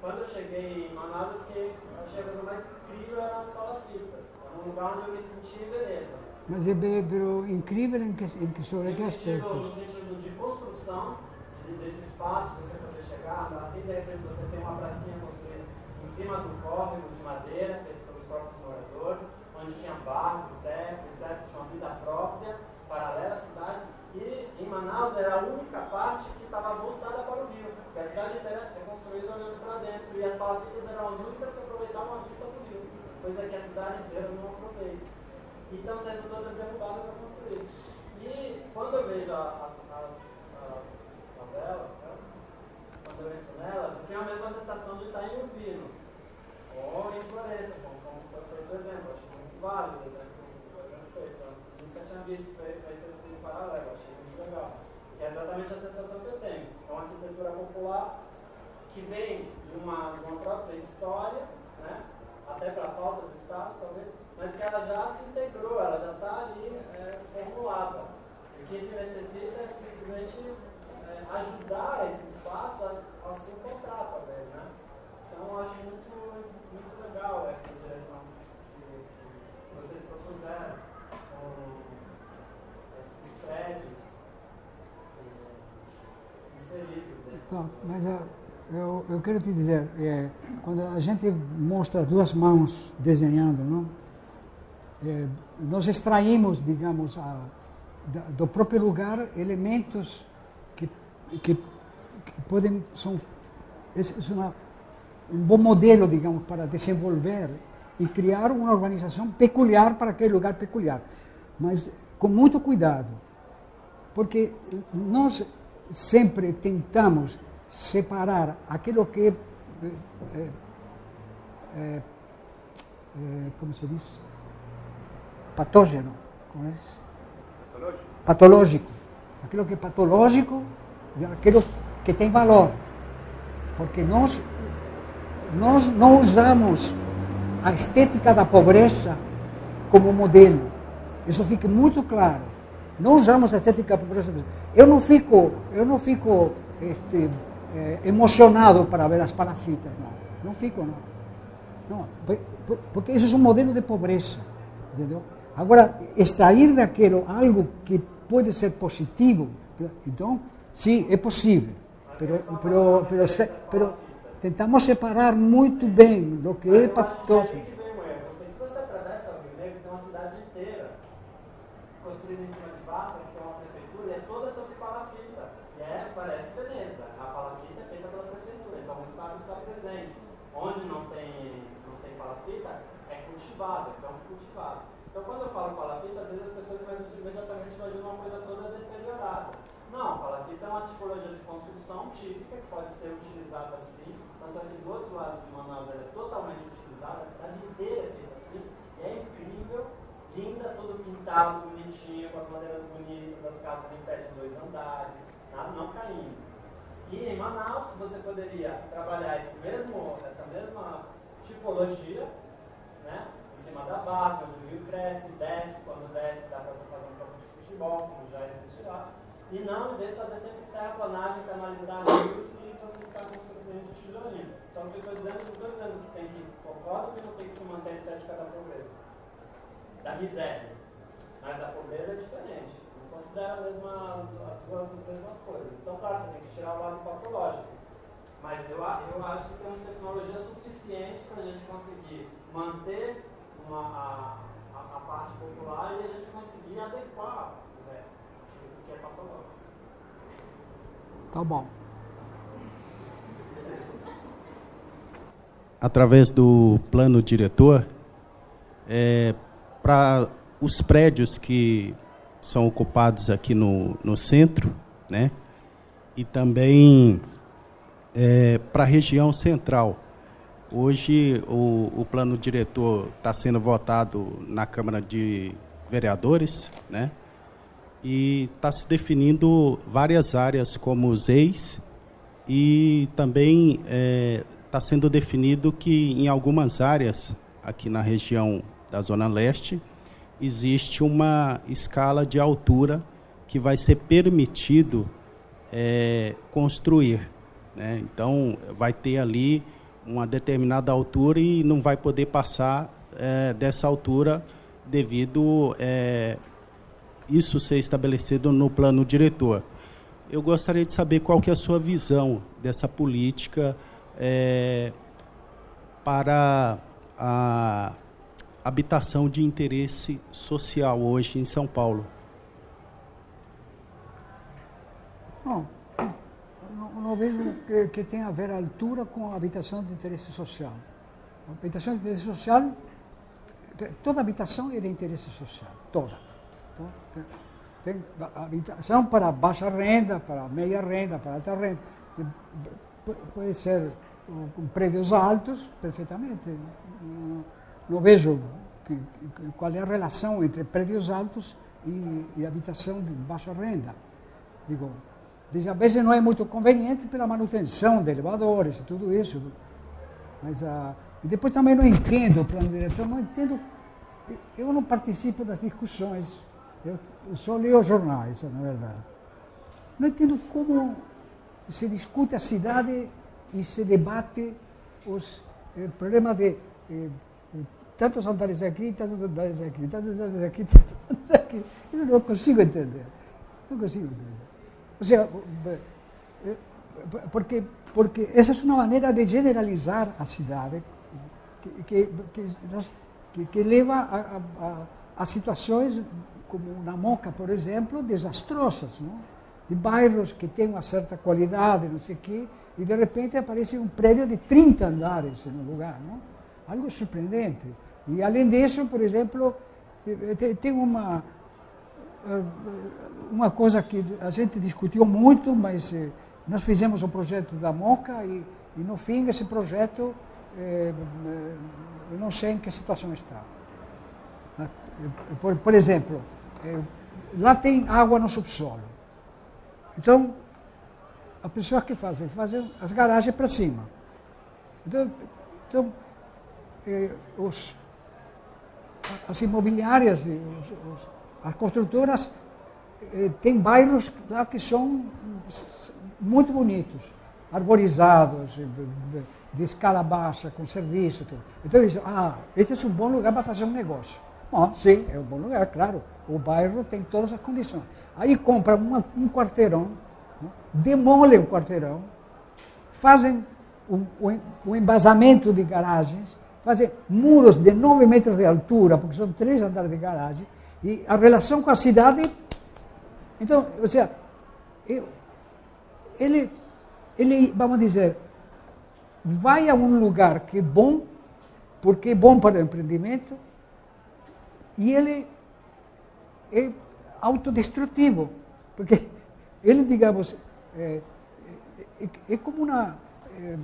Quando eu cheguei em Manaus, eu fiquei, achei a coisa mais incrível eram as palafitas. Um lugar onde eu me senti beleza. Mas é pero incrível em que, em que sobre que aspecto? No sentido de construção de, desse espaço, que você poder chegar, assim, de repente você tem uma pracinha construída em cima do córrego de madeira, feito pelos próprios moradores, onde tinha barco, teto, etc., tinha uma vida própria, paralela à cidade, e em Manaus era a única parte que estava voltada para o rio, porque a cidade inteira é construída olhando para dentro, e as palafitas eram as únicas que aproveitavam a vista do rio, coisa que a cidade inteira não aproveita. Então sendo todas derrubadas para construir. E quando eu vejo as, as, as favelas, né, quando eu entro nelas, eu tenho a mesma sensação de estar em Urbino, ou em Florença, como, como foi feito o exemplo válido né, que o programa fez. Eu nunca tinha visto feito, feito assim em paralelo, achei muito legal. E é exatamente a sensação que eu tenho. É uma arquitetura popular que vem de uma, de uma própria história, né? Até para a falta do Estado, talvez, mas que ela já se integrou, ela já está ali é, formulada. O que se necessita é simplesmente é, ajudar esse espaço a, a se encontrar também. Né? Então, acho muito, muito legal essa direção vocês propuseram com esses prédios é, inseridos dentro. Então, mas eu, eu quero te dizer, é, quando a gente mostra duas mãos desenhando, não? É, nós extraímos, digamos, a, da, do próprio lugar elementos que, que, que podem são é, uma, um bom modelo, digamos, para desenvolver e criar uma organização peculiar para aquele lugar peculiar. Mas com muito cuidado, porque nós sempre tentamos separar aquilo que é, é, é, como se diz? Patógeno. Como é? Patológico. Patológico. Aquilo que é patológico e aquilo que tem valor. Porque nós, nós não usamos a estética da pobreza como modelo. Isso fica muito claro. Não usamos a estética da pobreza. Eu não fico, eu não fico este, eh, emocionado para ver as palafitas, não. Não fico, não. não. Porque isso é um modelo de pobreza. Entendeu? Agora, extrair daquilo algo que pode ser positivo, então, sim, é possível. Pero, pero, pero, pero, separar muito bem do que é patoso. Dois andares, nada não caindo. E em Manaus você poderia trabalhar esse mesmo, essa mesma tipologia, né? Em cima da base, onde o rio cresce, desce, quando desce dá para você fazer um campo de futebol, como já existe lá. E não, em vez de fazer sempre terraplanagem, canalizar rios e você ficar construindo de tijolinho. Só que eu estou dizendo, não que tem que, concordo que não tem que se manter a estética da pobreza, da miséria. Mas a pobreza é diferente. Considera a mesma, as duas as mesmas coisas. Então, claro, você tem que tirar o lado patológico. Mas eu, eu acho que temos tecnologia suficiente para a gente conseguir manter uma, a, a, a, parte popular e a gente conseguir adequar o resto, o que é patológico. Tá bom. Através do plano diretor, é, para os prédios que são ocupados aqui no, no centro, né? E também é, para a região central. Hoje o, o plano diretor está sendo votado na Câmara de Vereadores, né? E está se definindo várias áreas como os ex e também está é, tá sendo definido que em algumas áreas aqui na região da Zona Leste existe uma escala de altura que vai ser permitido é, construir. Né? Então, vai ter ali uma determinada altura e não vai poder passar é, dessa altura devido é, isso ser estabelecido no plano diretor. Eu gostaria de saber qual que é a sua visão dessa política é, para a habitação de interesse social hoje em São Paulo. Bom, não vejo que, que tenha a ver a altura com a habitação de interesse social. A habitação de interesse social, toda habitação é de interesse social, toda. Tem habitação para baixa renda, para meia renda, para alta renda. Pode ser com prédios altos, perfeitamente. Não vejo que, qual é a relação entre prédios altos e, e habitação de baixa renda. Digo, às vezes não é muito conveniente pela manutenção de elevadores e tudo isso. Mas, ah, e depois também não entendo o plano diretor, não entendo. Eu não participo das discussões, eu, eu só leio jornais, na verdade. Não entendo como se discute a cidade e se debate os eh, problemas de eh, tantos andares aqui, tantos andares aqui, tantos andares aqui, tantos andares aqui. Isso não consigo entender. Não consigo entender. O sea, porque, porque essa é uma maneira de generalizar a cidade que, que, que, que leva a, a, a, situações como na Moca, por exemplo, desastrosas, não? de bairros que têm uma certa qualidade, não sei o quê, e de repente aparece um prédio de 30 andares no lugar. Não? Algo surpreendente. E além disso, por exemplo, tem uma eh, uma coisa que a gente discutiu muito, mas eh, nós fizemos um projeto da Moca e, e no fim esse projeto, eh, eu não sei em que situação está. Por, por exemplo, lá tem água no subsolo. Então, as pessoas que fazem? Fazem as garagens para cima. Então, então os, as imobiliárias, os, as construtoras eh, têm bairros lá que são muito bonitos, arborizados, de, escala baixa, com serviço. Tudo. Então dizem, ah, este é um bom lugar para fazer um negócio. Bom, sim, é um bom lugar, claro. O bairro tem todas as condições. Aí compra uma, um quarteirão, né? demolem o quarteirão, fazem o embasamento de garagens, fazem muros de 9 metros de altura, porque são três andares de garagem, e a relação com a cidade. Então, ou seja, ele, ele, vamos dizer, vai a um lugar que é bom, porque é bom para o empreendimento, e ele é autodestrutivo, porque ele, digamos, é, é, é como uma é,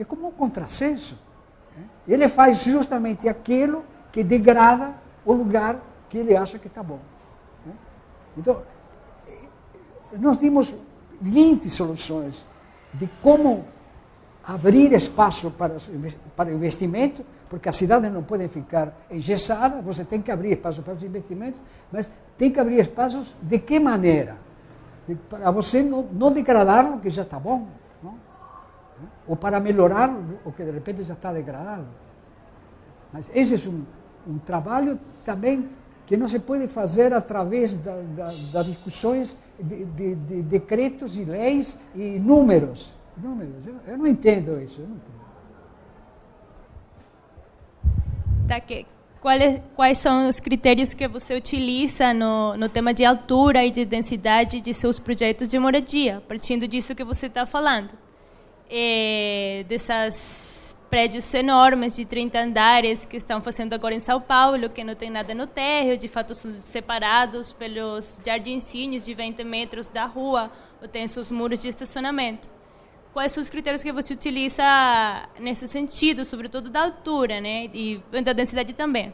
é, como um contrassenso. Ele faz justamente aquilo que degrada o lugar que ele acha que está bom. Né? Então, nós temos 20 soluções de como abrir espaço para, para investimento, porque as cidades não podem ficar engessadas, você tem que abrir espaço para os investimentos, mas tem que abrir espaços de que maneira? De, para você não, não degradar o que já está bom. Ou para melhorar o que de repente já está degradado. Mas esse é um, um trabalho também que não se pode fazer através das da, da discussões de, de, de, decretos e leis e números. números. Eu, eu não entendo isso. Não entendo. Tá, que, quais, quais são os critérios que você utiliza no, no tema de altura e de densidade de seus projetos de moradia, partindo disso que você está falando? É, dessas prédios enormes de 30 andares que estão fazendo agora em São Paulo, que não tem nada no térreo, de fato são separados pelos jardinzinhos de 20 metros da rua, ou tem seus muros de estacionamento. Quais são os critérios que você utiliza nesse sentido, sobretudo da altura, né, e da densidade também?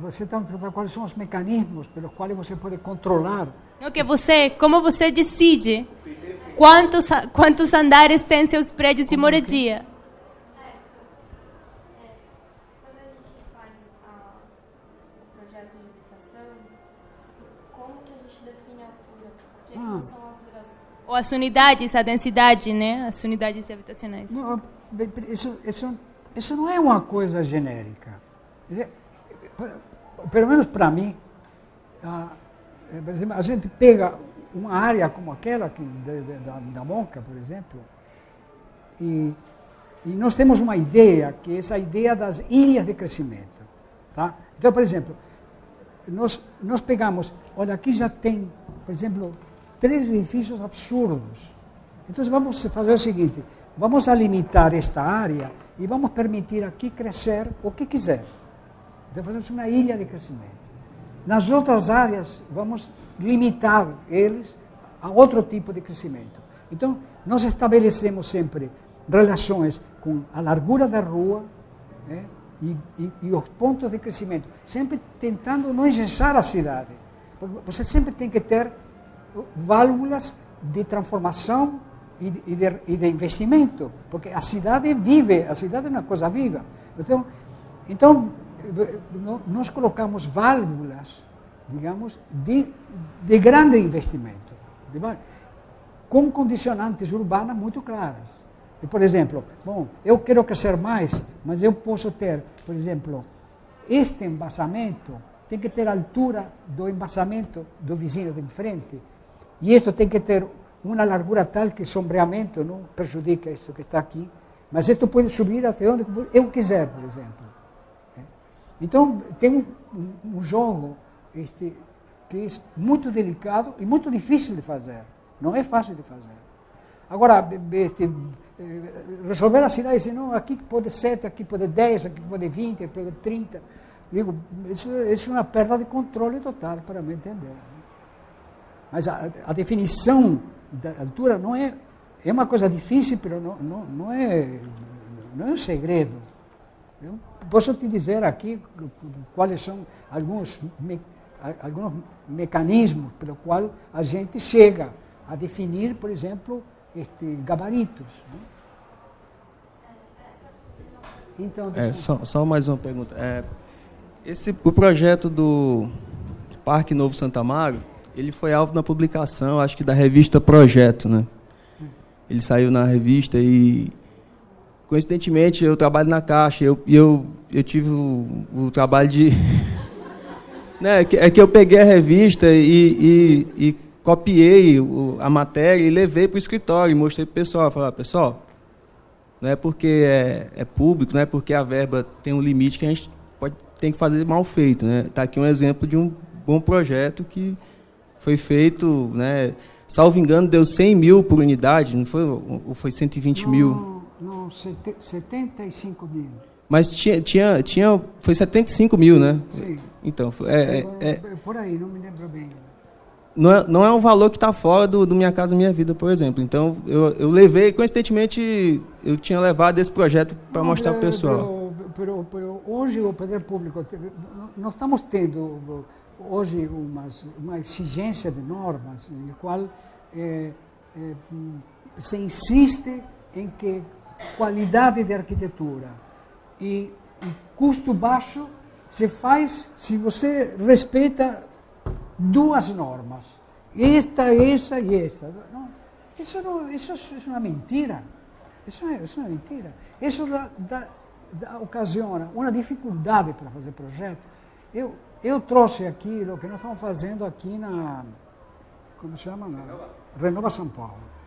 Você está me perguntando quais são os mecanismos pelos quais você pode controlar. Não, que você, como você decide Quantos, quantos andares tem seus prédios de moradia? Ah. Ou as unidades, a densidade, né? As unidades habitacionais. Não, isso, isso, isso não é uma coisa genérica. Pelo menos para mim, a, a gente pega uma área como aquela de, da, da Moca, por exemplo, e, e nós temos uma ideia, que é essa ideia das ilhas de crescimento. Tá? Então, por exemplo, nós, nós pegamos, olha, aqui já tem, por exemplo, três edifícios absurdos. Então, vamos fazer o seguinte, vamos limitar esta área e vamos permitir aqui crescer o que quiser. Então, fazemos uma ilha de crescimento. Nas outras áreas, vamos limitar eles a outro tipo de crescimento. Então, nós estabelecemos sempre relações com a largura da rua né, e, e, e, os pontos de crescimento, sempre tentando não engessar a cidade. Você sempre tem que ter válvulas de transformação e de, e de, investimento, porque a cidade vive, a cidade é uma coisa viva. Então, então nós colocamos válvulas digamos, de, de grande investimento, de, com condicionantes urbanas muito claras. E, por exemplo, bom, eu quero crescer mais, mas eu posso ter, por exemplo, este embasamento tem que ter a altura do embasamento do vizinho de frente. E isto tem que ter uma largura tal que sombreamento não prejudica isso que está aqui. Mas isto pode subir até onde eu quiser, por exemplo. Então, tem um, um jogo este, que é muito delicado e muito difícil de fazer. Não é fácil de fazer. Agora, este, eh, resolver a cidade, dizer, não, aqui pode 7, aqui pode 10, aqui pode 20, aqui pode 30. Digo, isso, isso é uma perda de controle total, para me entender. Mas a, a definição da altura não é, é uma coisa difícil, mas não, não, não, é, não é um segredo. Eu posso te dizer aqui quais são alguns alguns mecanismos pelo qual a gente chega a definir, por exemplo, este, gabaritos. Né? Então, é, só, só, mais uma pergunta. É, esse, o projeto do Parque Novo Santa Amaro, ele foi alvo na publicação, acho que da revista Projeto, né? Ele saiu na revista e, coincidentemente, eu trabalho na Caixa eu, eu, eu tive o, o trabalho de né, é que eu peguei a revista e, e, e copiei a matéria e levei para o escritório e mostrei para o pessoal. Falei, ah, pessoal, não é porque é, é, público, não é porque a verba tem um limite que a gente pode, tem que fazer mal feito. Está né? Tá aqui um exemplo de um bom projeto que foi feito, né, salvo engano, deu 100 mil por unidade, não foi, ou foi 120 não, mil? Não, 75 mil. Mas tinha, tinha, tinha, foi 75 mil, né? Sim. Então, é, é, é, por aí, não me lembro bem. Não é, não é um valor que está fora do, do, Minha Casa Minha Vida, por exemplo. Então, eu, eu levei, coincidentemente, eu tinha levado esse projeto para mostrar para o pessoal. Pero, pero, hoje, o poder público, nós estamos tendo hoje umas, uma exigência de normas, em qual é, é, se insiste em que qualidade de arquitetura e, e custo baixo se faz se você respeita duas normas. Esta, essa e esta. Não? Isso não, isso, é mentira. Isso é, isso é mentira. Isso dá, dá, ocasiona uma dificuldade para fazer projeto. Eu, eu trouxe aqui o que nós estamos fazendo aqui na. Como se chama? Na Renova São Paulo.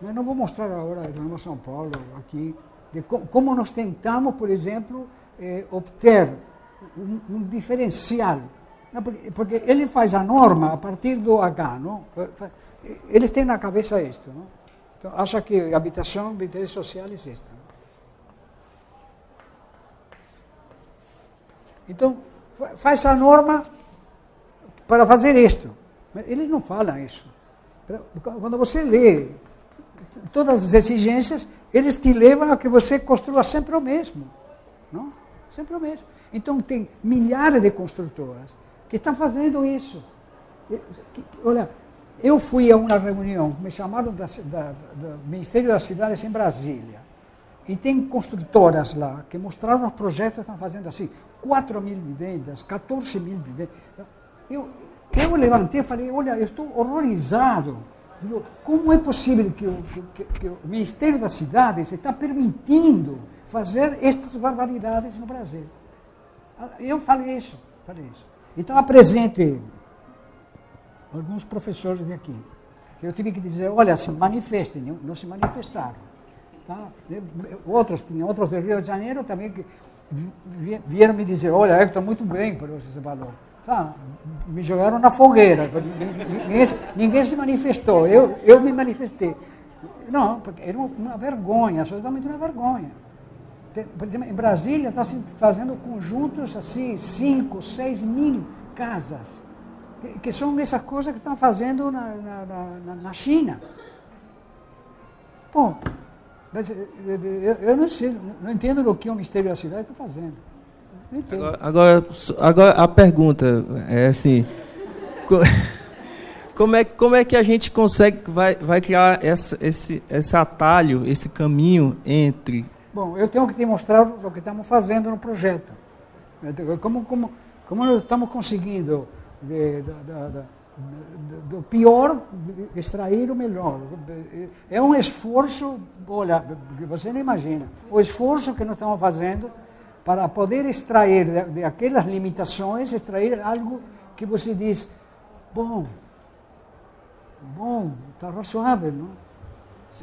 Mas não vou mostrar agora a Renova São Paulo aqui, de como nós tentamos, por exemplo, eh, obter um, um diferencial. Não, porque, ele faz a norma a partir do H, não? Eles têm na cabeça isto, não? Então, acha que habitação de interesse social é esta. Então, faz a norma para fazer isto. Mas eles não falam isso. Quando você lê todas as exigências, eles te levam a que você construa sempre o mesmo. Não? Sempre o mesmo. Então, tem milhares de construtoras que estão fazendo isso. Olha, eu fui a uma reunião, me chamaram da, da, do Ministério das Cidades em Brasília. E tem construtoras lá que mostraram os projetos que estão fazendo assim, 4 mil vivendas, 14 mil vivendas. Eu, eu levantei e falei, olha, eu estou horrorizado. Como é possível que o, que, que o Ministério das Cidades está permitindo fazer estas barbaridades no Brasil? Eu falei isso, falei isso. Então apresente alguns professores de aqui. Eu tive que dizer, olha, se manifestem, não se manifestaram. Tá? Outros, tinha outros do Rio de Janeiro também que vieram me dizer, olha, Hector, muito bem por esse valor. Tá? Me jogaram na fogueira, ninguém, ninguém se manifestou, eu, eu me manifestei. Não, porque era uma vergonha, absolutamente uma vergonha. Por exemplo, em Brasília está se fazendo conjuntos assim, 5, 6 mil casas que são essas coisas que estão fazendo na, na, na, na China. Bom, mas eh, eu, eu, não sei, não entendo o que o Ministério da Cidade está fazendo. Agora, agora, agora, a pergunta é assim. Como é, como é que a gente consegue, vai, vai criar essa, esse, esse atalho, esse caminho entre. Bom, eu tenho que te mostrar o que estamos fazendo no projeto. Como, como, como nós estamos conseguindo de, do pior extrair o melhor. É um esforço, olha, você não imagina, o esforço que nós estamos fazendo para poder extrair de, de aquelas limitações, extrair algo que você diz, bom, bom, está razoável, não?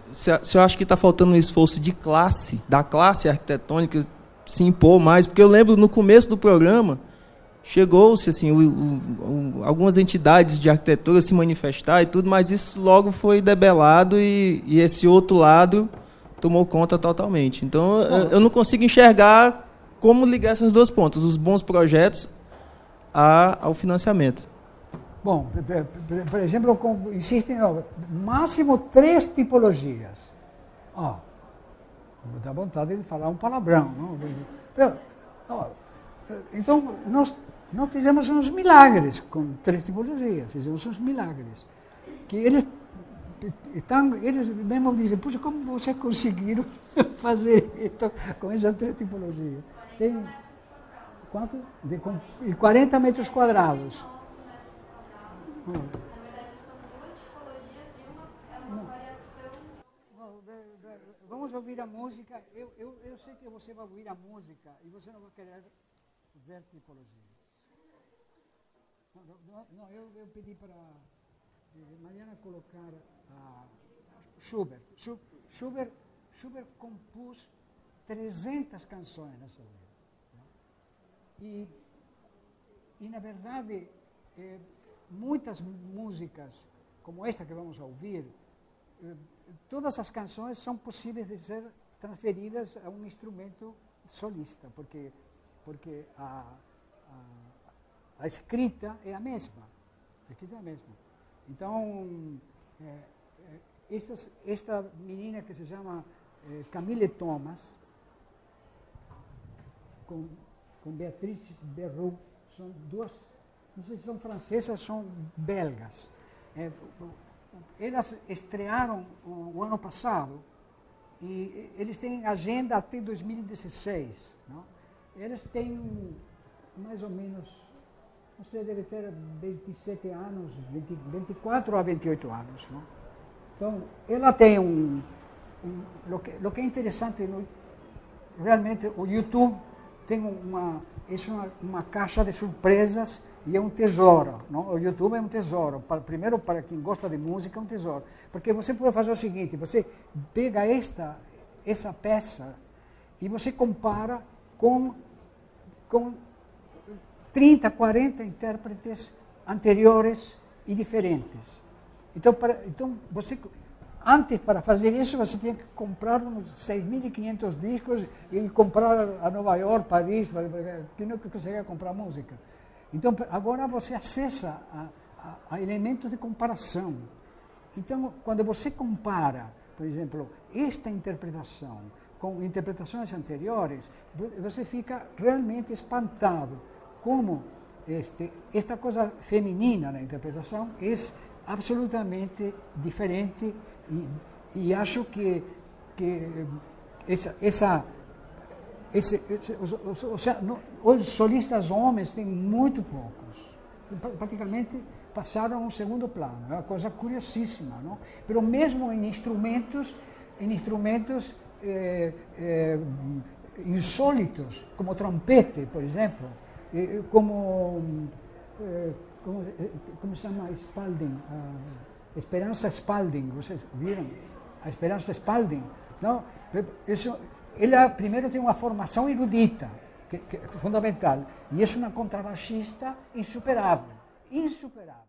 Você acha que está faltando um esforço de classe, da classe arquitetônica se impor mais? Porque eu lembro no começo do programa, chegou-se assim o, o, o, algumas entidades de arquitetura se manifestar e tudo, mas isso logo foi debelado e, e esse outro lado tomou conta totalmente. Então eu, eu, não consigo enxergar como ligar essas duas pontas, os bons projetos a, ao financiamento. Bom, por exemplo, existem ó, máximo três tipologias. Ó, dá vontade de falar um palavrão. Não? Então, nós nós fizemos uns milagres com três tipologias, fizemos uns milagres. Que eles estão, eles mesmo dizem, puxa, como vocês conseguiram fazer isso com essas três tipologias? Tem quanto? De, com, 40 metros quadrados. Hum. Vamos ouvir a música. Eu, eu, eu sei que você vai ouvir a música e você não vai querer ver tipologia. Não, eu, eu pedi para Mariana colocar a Schubert. Schubert. Schubert compôs 300 canções sua vida. E, e, na verdade, eh, muitas músicas, como esta que vamos ouvir, eh, todas as canções são possíveis de ser transferidas a um instrumento solista, porque, porque a, a a escrita é a mesma. A escrita é a mesma. Então, é esta, esta menina que se chama Camille Thomas, com, com Beatriz Berrou, são duas, não sei se são francesas, são belgas. É, elas estrearam o, o, ano passado e eles têm agenda até 2016. Não? Eles têm mais ou menos você deve ter 27 anos, 20, 24 a 28 anos. Não? Então, ela tem um, um lo, que, que é interessante, no, realmente o YouTube tem uma, é uma, uma caixa de surpresas e é um tesouro. Não? O YouTube é um tesouro. Para, primeiro, para quem gosta de música, é um tesouro. Porque você pode fazer o seguinte: você pega esta, essa peça e você compara com, com 30, 40 intérpretes anteriores e diferentes. Então, para, então você Antes, para fazer isso, você tinha que comprar uns 6.500 discos e comprar a Nova York, Paris, que não conseguia comprar música. Então, agora você acessa a, a, a elementos de comparação. Então, quando você compara, por exemplo, esta interpretação com interpretações anteriores, você fica realmente espantado como este, esta coisa feminina na interpretação é absolutamente diferente e, acho que, que essa, essa esse, esse, os, os, solistas homens têm muito poucos. Praticamente passaram ao segundo plano. É uma coisa curiosíssima. Não? Mas mesmo em instrumentos, em instrumentos eh, eh, insólitos, como trompete, por exemplo, eh, como, como, como se chama Spalding? Ah, Esperança Spalding, vocês viram? A Esperança Spalding. Não? Isso, ela primeiro tem uma formação erudita, que, que é fundamental, e é uma contrabaixista insuperável. Insuperável.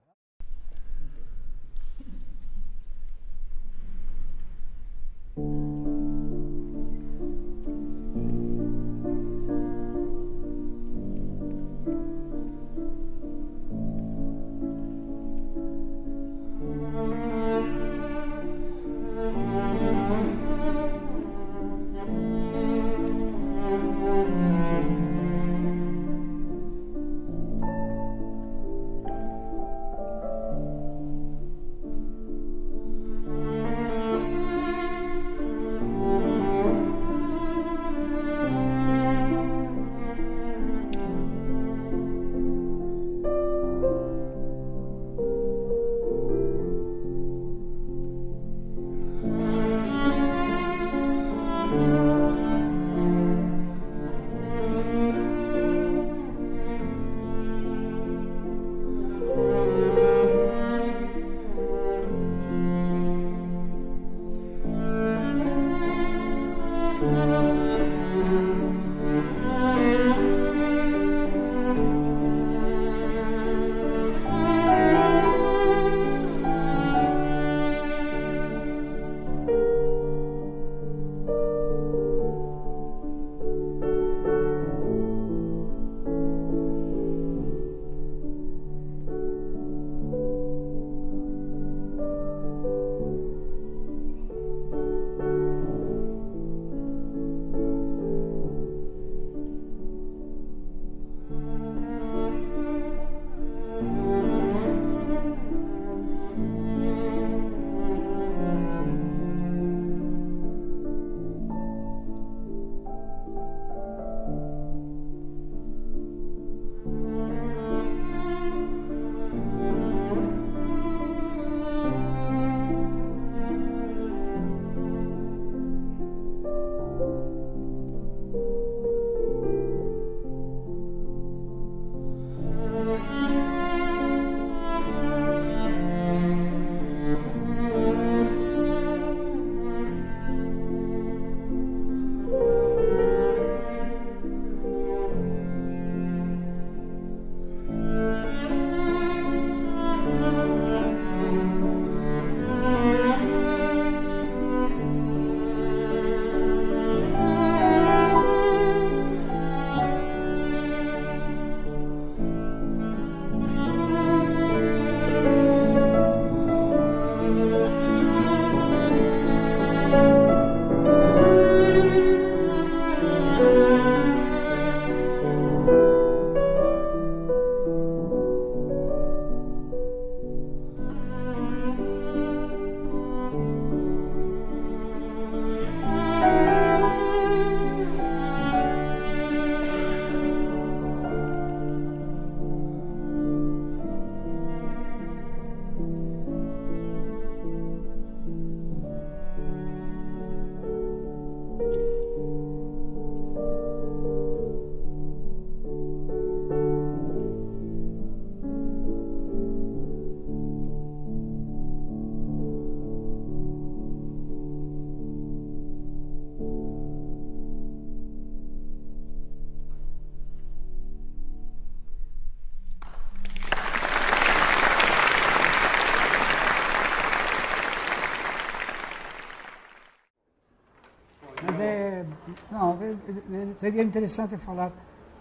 Seria interessante falar.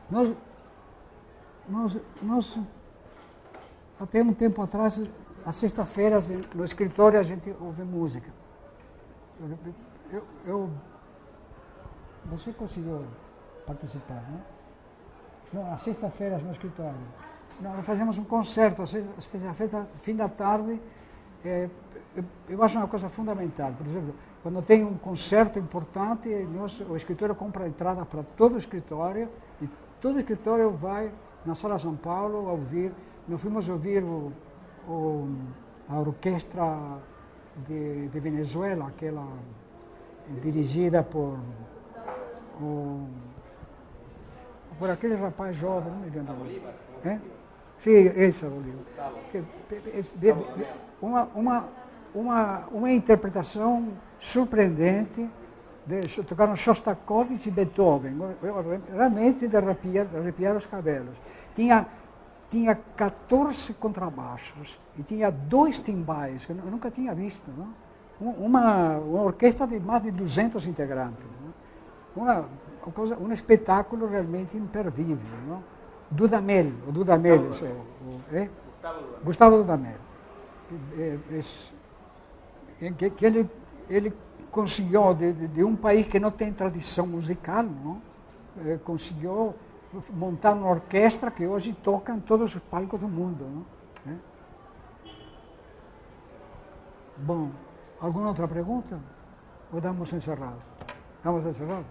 Nós, nós, nós até um tempo atrás, às sexta-feiras, no escritório, a gente ouve música. Eu, eu, você conseguiu participar, né? Não, às sexta-feiras no escritório. Nós fazemos um concerto, às sexta-feira, fim da tarde. É, eu, eu acho uma coisa fundamental. Por exemplo, quando tem um concerto importante, nós, o escritório compra a entrada para todo o escritório e todo o escritório vai na Sala São Paulo a ouvir. Nós fomos ouvir o, o, a orquestra de, de, Venezuela, aquela dirigida por, o, por aquele rapaz jovem, não me lembro. É? Sim, esse é o livro. Uma, uma, uma, uma interpretação surpreendente de, tocaram Shostakovich e Beethoven, realmente de arrepiar, arrepiar os cabelos. Tinha, tinha 14 contrabaixos e tinha dois timbais, que eu nunca tinha visto. Não? Uma, uma orquestra de mais de 200 integrantes. Não? Uma, uma coisa, um espetáculo realmente imperdível. Não? Dudamel, o Dudamel, Gustavo, o, é? Gustavo Dudamel. É, é, que, que ele, ele conseguiu, de, de, um país que não tem tradição musical, não? É, conseguiu montar uma orquestra que hoje toca em todos os palcos do mundo. Não? É? Bom, alguma outra pergunta? Ou damos encerrado? Damos encerrado?